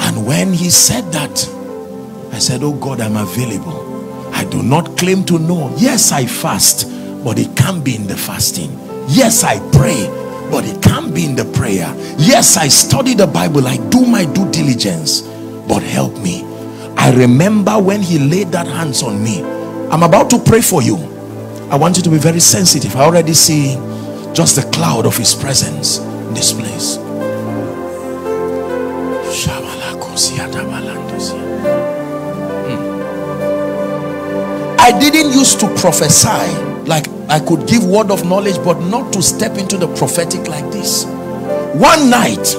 And when he said that I said oh God I'm available. I do not claim to know. Yes I fast but it can't be in the fasting. Yes I pray but it can't be in the prayer. Yes I study the Bible. I do my due diligence but help me I remember when he laid that hands on me. I'm about to pray for you. I want you to be very sensitive. I already see just the cloud of his presence in this place. Hmm. I didn't used to prophesy like I could give word of knowledge but not to step into the prophetic like this. One night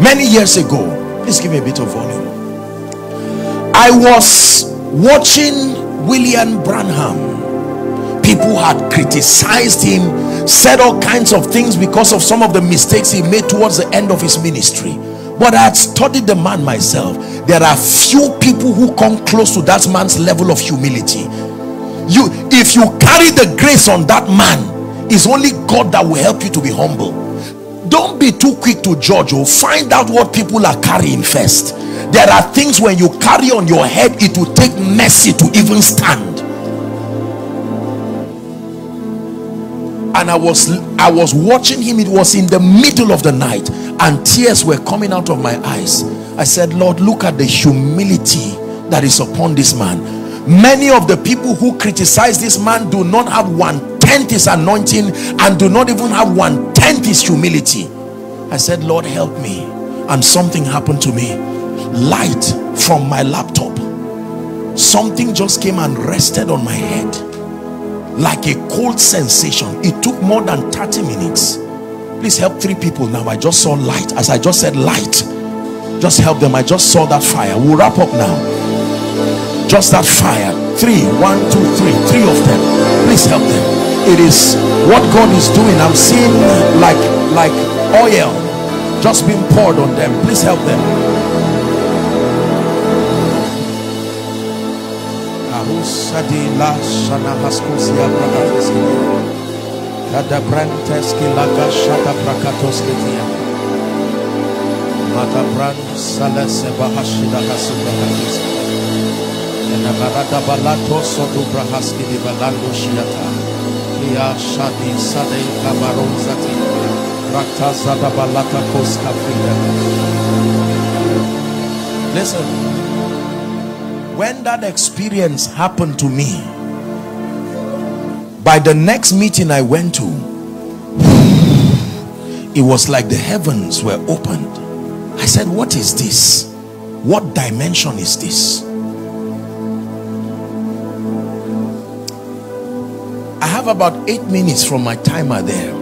many years ago please give me a bit of volume I was watching William Branham. People had criticized him said all kinds of things because of some of the mistakes he made towards the end of his ministry. But I had studied the man myself. There are few people who come close to that man's level of humility. You if you carry the grace on that man it's only God that will help you to be humble don't be too quick to judge or oh. find out what people are carrying first. There are things when you carry on your head it will take mercy to even stand. And I was I was watching him. It was in the middle of the night and tears were coming out of my eyes. I said Lord look at the humility that is upon this man. Many of the people who criticize this man do not have one tenth is anointing and do not even have one tenth is humility. I said Lord help me and something happened to me. Light from my laptop. Something just came and rested on my head like a cold sensation. It took more than 30 minutes. Please help three people now. I just saw light. As I just said light just help them. I just saw that fire. We'll wrap up now. Just that fire. Three one two three. Three of them. Please help them it is what God is doing. I'm seeing like like oil just being poured on them. Please help them. Shadi balata koska Listen. When that experience happened to me, by the next meeting I went to, it was like the heavens were opened. I said, What is this? What dimension is this? Have about eight minutes from my timer there,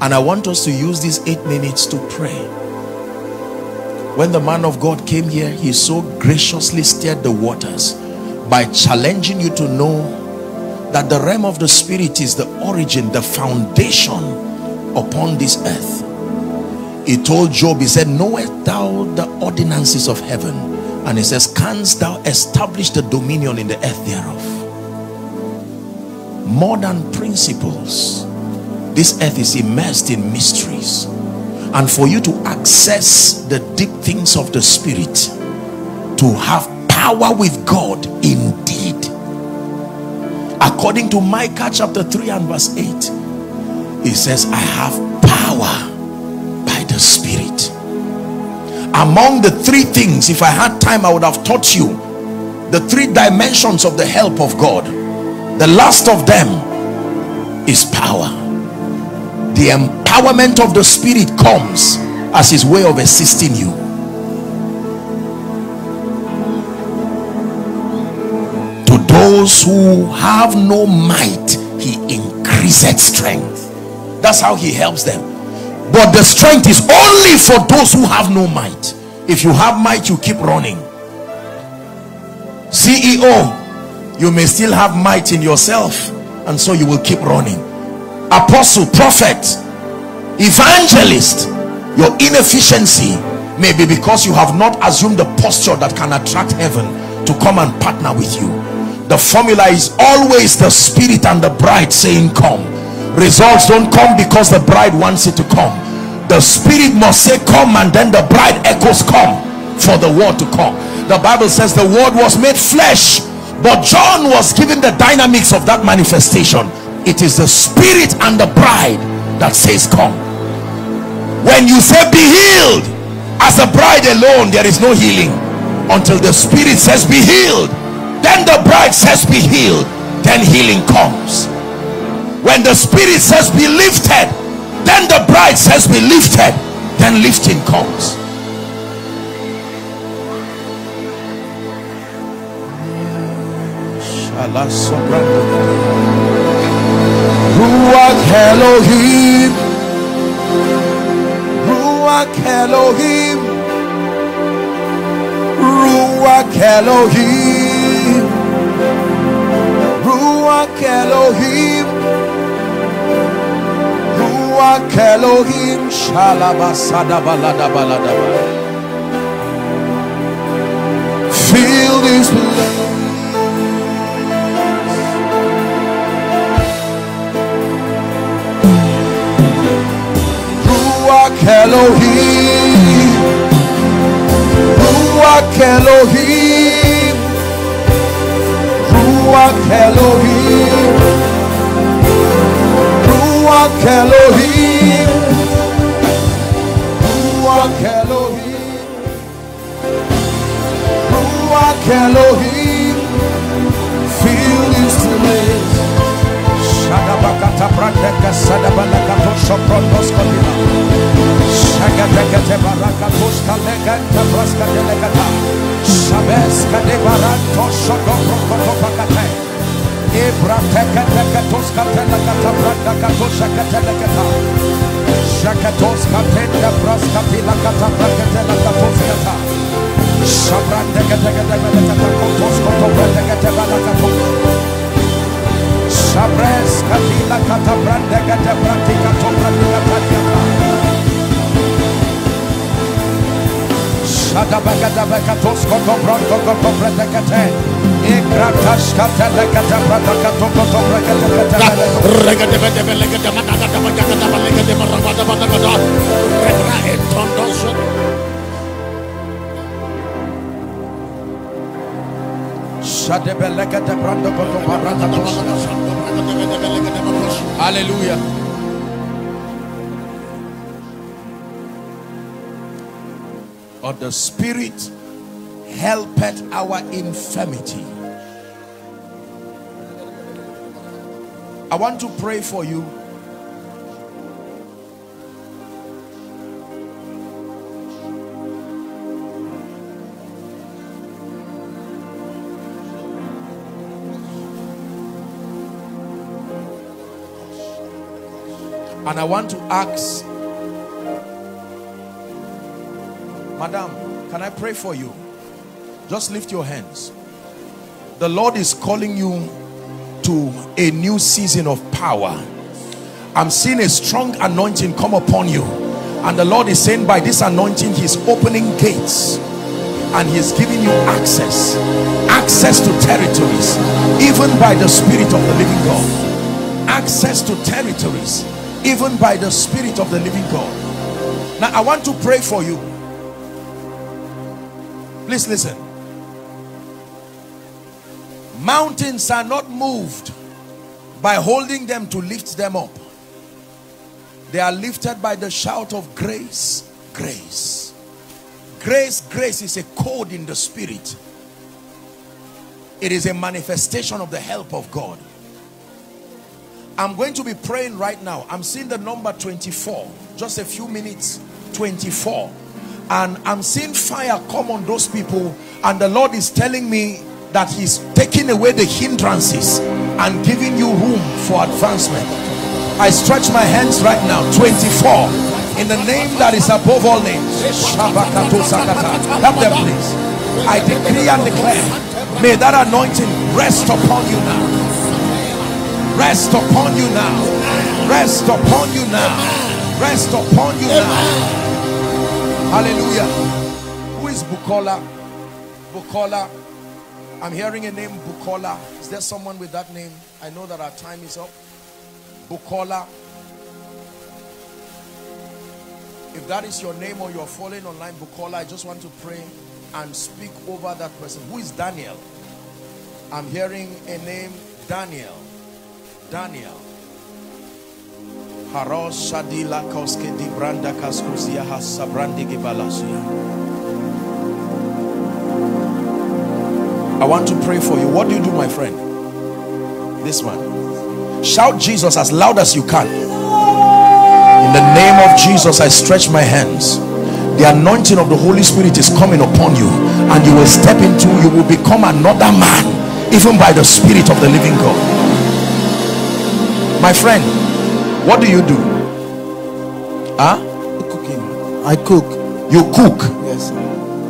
and I want us to use these eight minutes to pray. When the man of God came here, he so graciously stirred the waters by challenging you to know that the realm of the spirit is the origin, the foundation upon this earth. He told Job, he said, Knowest thou the ordinances of heaven? And he says, Canst thou establish the dominion in the earth thereof? Modern principles. This earth is immersed in mysteries. And for you to access the deep things of the spirit to have power with God indeed. According to Micah chapter 3 and verse 8 it says I have power by the spirit. Among the three things if I had time I would have taught you the three dimensions of the help of God the last of them is power. The empowerment of the spirit comes as his way of assisting you. To those who have no might he increased strength. That's how he helps them. But the strength is only for those who have no might. If you have might you keep running. Ceo you may still have might in yourself and so you will keep running. Apostle prophet evangelist your inefficiency may be because you have not assumed the posture that can attract heaven to come and partner with you. The formula is always the spirit and the bride saying come. Results don't come because the bride wants it to come. The spirit must say come and then the bride echoes come for the word to come. The bible says the word was made flesh but John was given the dynamics of that manifestation. It is the spirit and the bride that says come. When you say be healed as a bride alone there is no healing. Until the spirit says be healed then the bride says be healed then healing comes. When the spirit says be lifted then the bride says be lifted then lifting comes Ruach Elohim. Ruach Elohim. Ruach Elohim. Ruach Elohim. Ruach Elohim. Shalabasada balada balada Feel this Elohim Ruach Elohim Ruach Elohim Ruach Elohim Ruach Elohim Ruach Elohim Feel this place. Shadabakata Prateka Sadabalakato Shoprotos Kodina Legate Barakatos Kaleganta Braska Delegata Sabeska de Baranto Shoko Prokoto Pakate Ibrateka Tekatos Katelekata Branda Katosha Hallelujah. Or the Spirit helpeth our infirmity. I want to pray for you. And I want to ask, Madam, can I pray for you? Just lift your hands. The Lord is calling you to a new season of power. I'm seeing a strong anointing come upon you. And the Lord is saying by this anointing, He's opening gates and He's giving you access. Access to territories, even by the Spirit of the living God. Access to territories, even by the Spirit of the living God. Now, I want to pray for you. Please listen. Mountains are not moved by holding them to lift them up. They are lifted by the shout of grace, grace. Grace, grace is a code in the spirit. It is a manifestation of the help of God. I'm going to be praying right now. I'm seeing the number 24. Just a few minutes. 24. And I'm seeing fire come on those people. And the Lord is telling me that he's taking away the hindrances and giving you room for advancement. I stretch my hands right now. 24. In the name that is above all names. Help them please. I decree and declare. May that anointing rest upon you now. Rest upon you now. Rest upon you now. Rest upon you now. Hallelujah. Who is Bukola? Bukola. I'm hearing a name Bukola. Is there someone with that name? I know that our time is up. Bukola. If that is your name or you're following online, Bukola, I just want to pray and speak over that person. Who is Daniel? I'm hearing a name Daniel. Daniel. Haros Shadila Koske di Branda Hasabrandi Gibalasia. I want to pray for you. What do you do, my friend? This one. Shout Jesus as loud as you can. In the name of Jesus, I stretch my hands. The anointing of the Holy Spirit is coming upon you, and you will step into, you will become another man, even by the Spirit of the living God. My friend, what do you do? Huh? Cooking. I cook. You cook. Yes.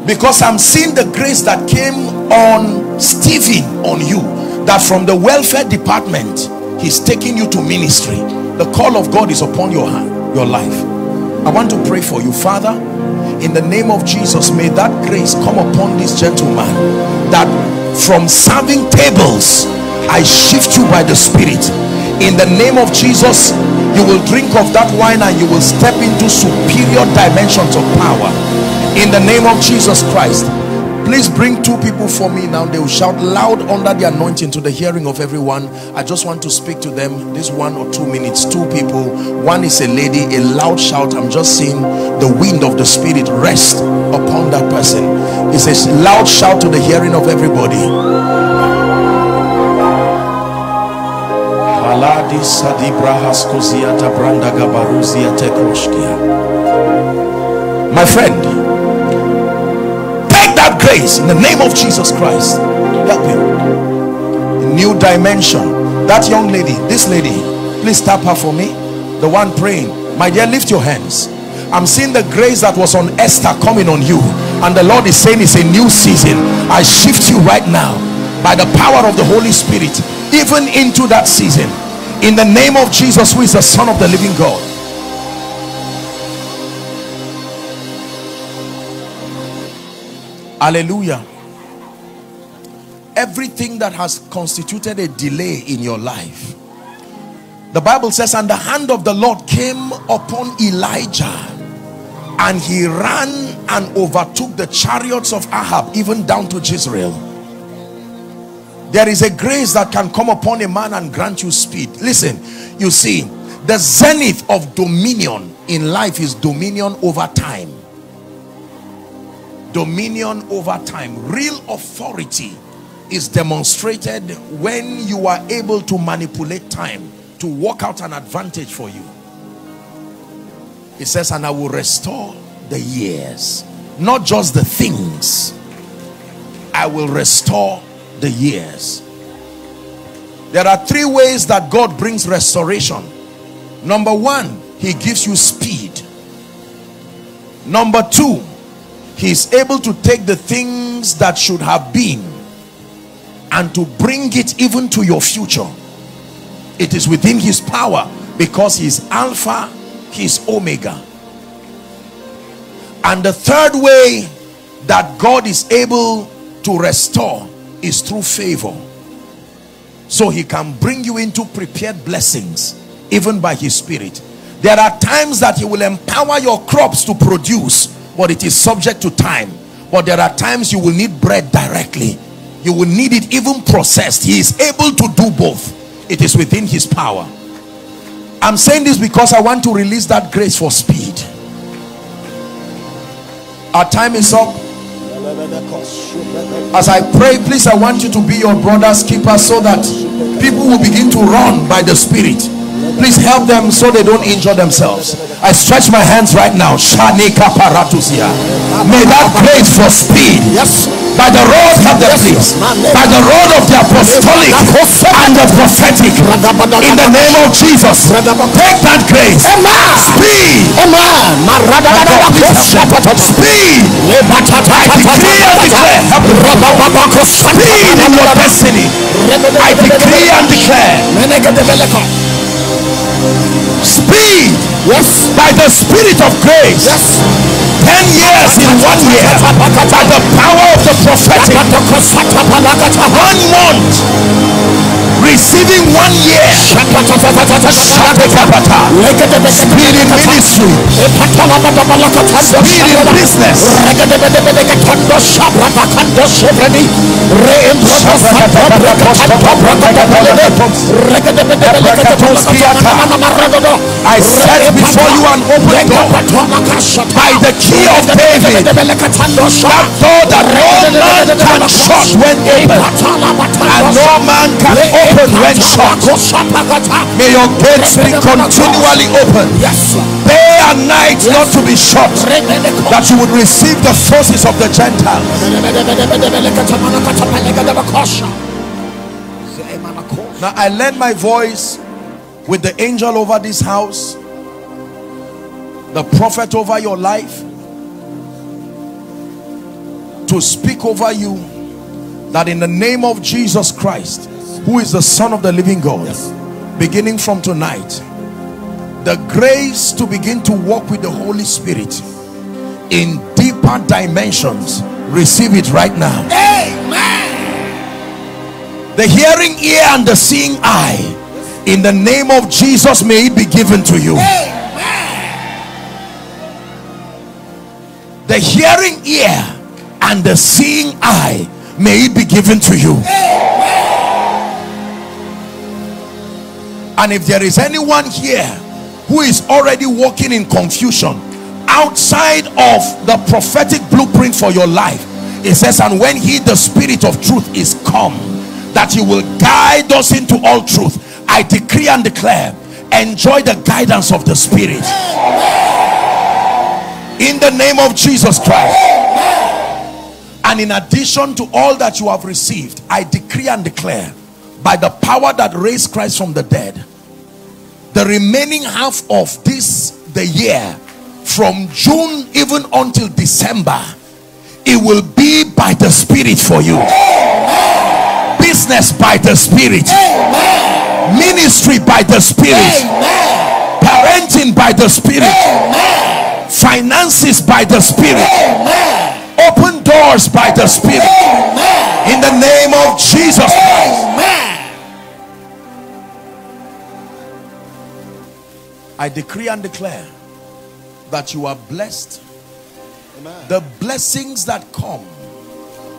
because I'm seeing the grace that came on Stephen on you that from the welfare department he's taking you to ministry the call of God is upon your hand your life I want to pray for you father in the name of Jesus may that grace come upon this gentleman that from serving tables I shift you by the spirit in the name of Jesus you will drink of that wine and you will step into superior dimensions of power. In the name of Jesus Christ please bring two people for me now. They will shout loud under the anointing to the hearing of everyone. I just want to speak to them this one or two minutes. Two people. One is a lady a loud shout. I'm just seeing the wind of the spirit rest upon that person. It's a loud shout to the hearing of everybody Haskoziata Branda Gabaruzia. My friend, take that grace in the name of Jesus Christ. Help him. A new dimension that young lady this lady please tap her for me the one praying my dear lift your hands i'm seeing the grace that was on esther coming on you and the lord is saying it's a new season i shift you right now by the power of the holy spirit even into that season in the name of jesus who is the son of the living god. Hallelujah. Everything that has constituted a delay in your life. The bible says and the hand of the lord came upon elijah and he ran and overtook the chariots of ahab even down to jezreel there is a grace that can come upon a man and grant you speed. Listen you see the zenith of dominion in life is dominion over time. Dominion over time. Real authority is demonstrated when you are able to manipulate time to work out an advantage for you. It says and i will restore the years not just the things i will restore the years. There are three ways that god brings restoration. Number one he gives you speed. Number two he is able to take the things that should have been and to bring it even to your future. It is within his power because he's alpha he's omega. And the third way that god is able to restore is through favor. So he can bring you into prepared blessings even by his spirit. There are times that he will empower your crops to produce but it is subject to time. But there are times you will need bread directly. You will need it even processed. He is able to do both. It is within his power. I'm saying this because i want to release that grace for speed. Our time is up as i pray please i want you to be your brother's keeper so that people will begin to run by the spirit please help them so they don't injure themselves. I stretch my hands right now. May that grace for speed. Yes. By the road of the please by the road of the apostolic and the prophetic. In the name of jesus. Take that grace. Speed. Speed. I decree and declare. Speed in your destiny. I decree and declare speed yes by the spirit of grace. Yes. 10 years in one year by the power of the prophetic. One month receiving one year. Speed in ministry. Speed in business. I set before you an open door. By the key of David that door that no man can shut when open and no man can open when shut may your gates be continually open. Day and night not to be shut that you would receive the forces of the Gentiles. Now I lend my voice with the angel over this house the prophet over your life to speak over you that in the name of Jesus Christ who is the son of the living God. Yes. beginning from tonight the grace to begin to walk with the Holy Spirit in deeper dimensions receive it right now. Amen. The hearing ear and the seeing eye in the name of Jesus may it be given to you. Amen. the hearing ear and the seeing eye may it be given to you and if there is anyone here who is already walking in confusion outside of the prophetic blueprint for your life it says and when he the spirit of truth is come that he will guide us into all truth I decree and declare enjoy the guidance of the spirit. In the name of Jesus Christ. And in addition to all that you have received I decree and declare by the power that raised Christ from the dead, the remaining half of this the year from June even until December it will be by the spirit for you Amen. business by the spirit Amen. ministry by the spirit Amen. parenting by the spirit finances by the spirit open doors by the spirit in the name of Jesus Christ I decree and declare that you are blessed. Amen. The blessings that come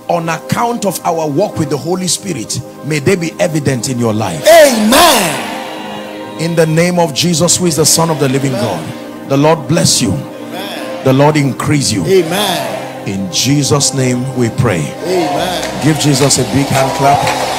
on account of our walk with the Holy Spirit, may they be evident in your life. Amen. In the name of Jesus, who is the Son of the living Amen. God, the Lord bless you. Amen. The Lord increase you. Amen. In Jesus' name we pray. Amen. Give Jesus a big hand clap.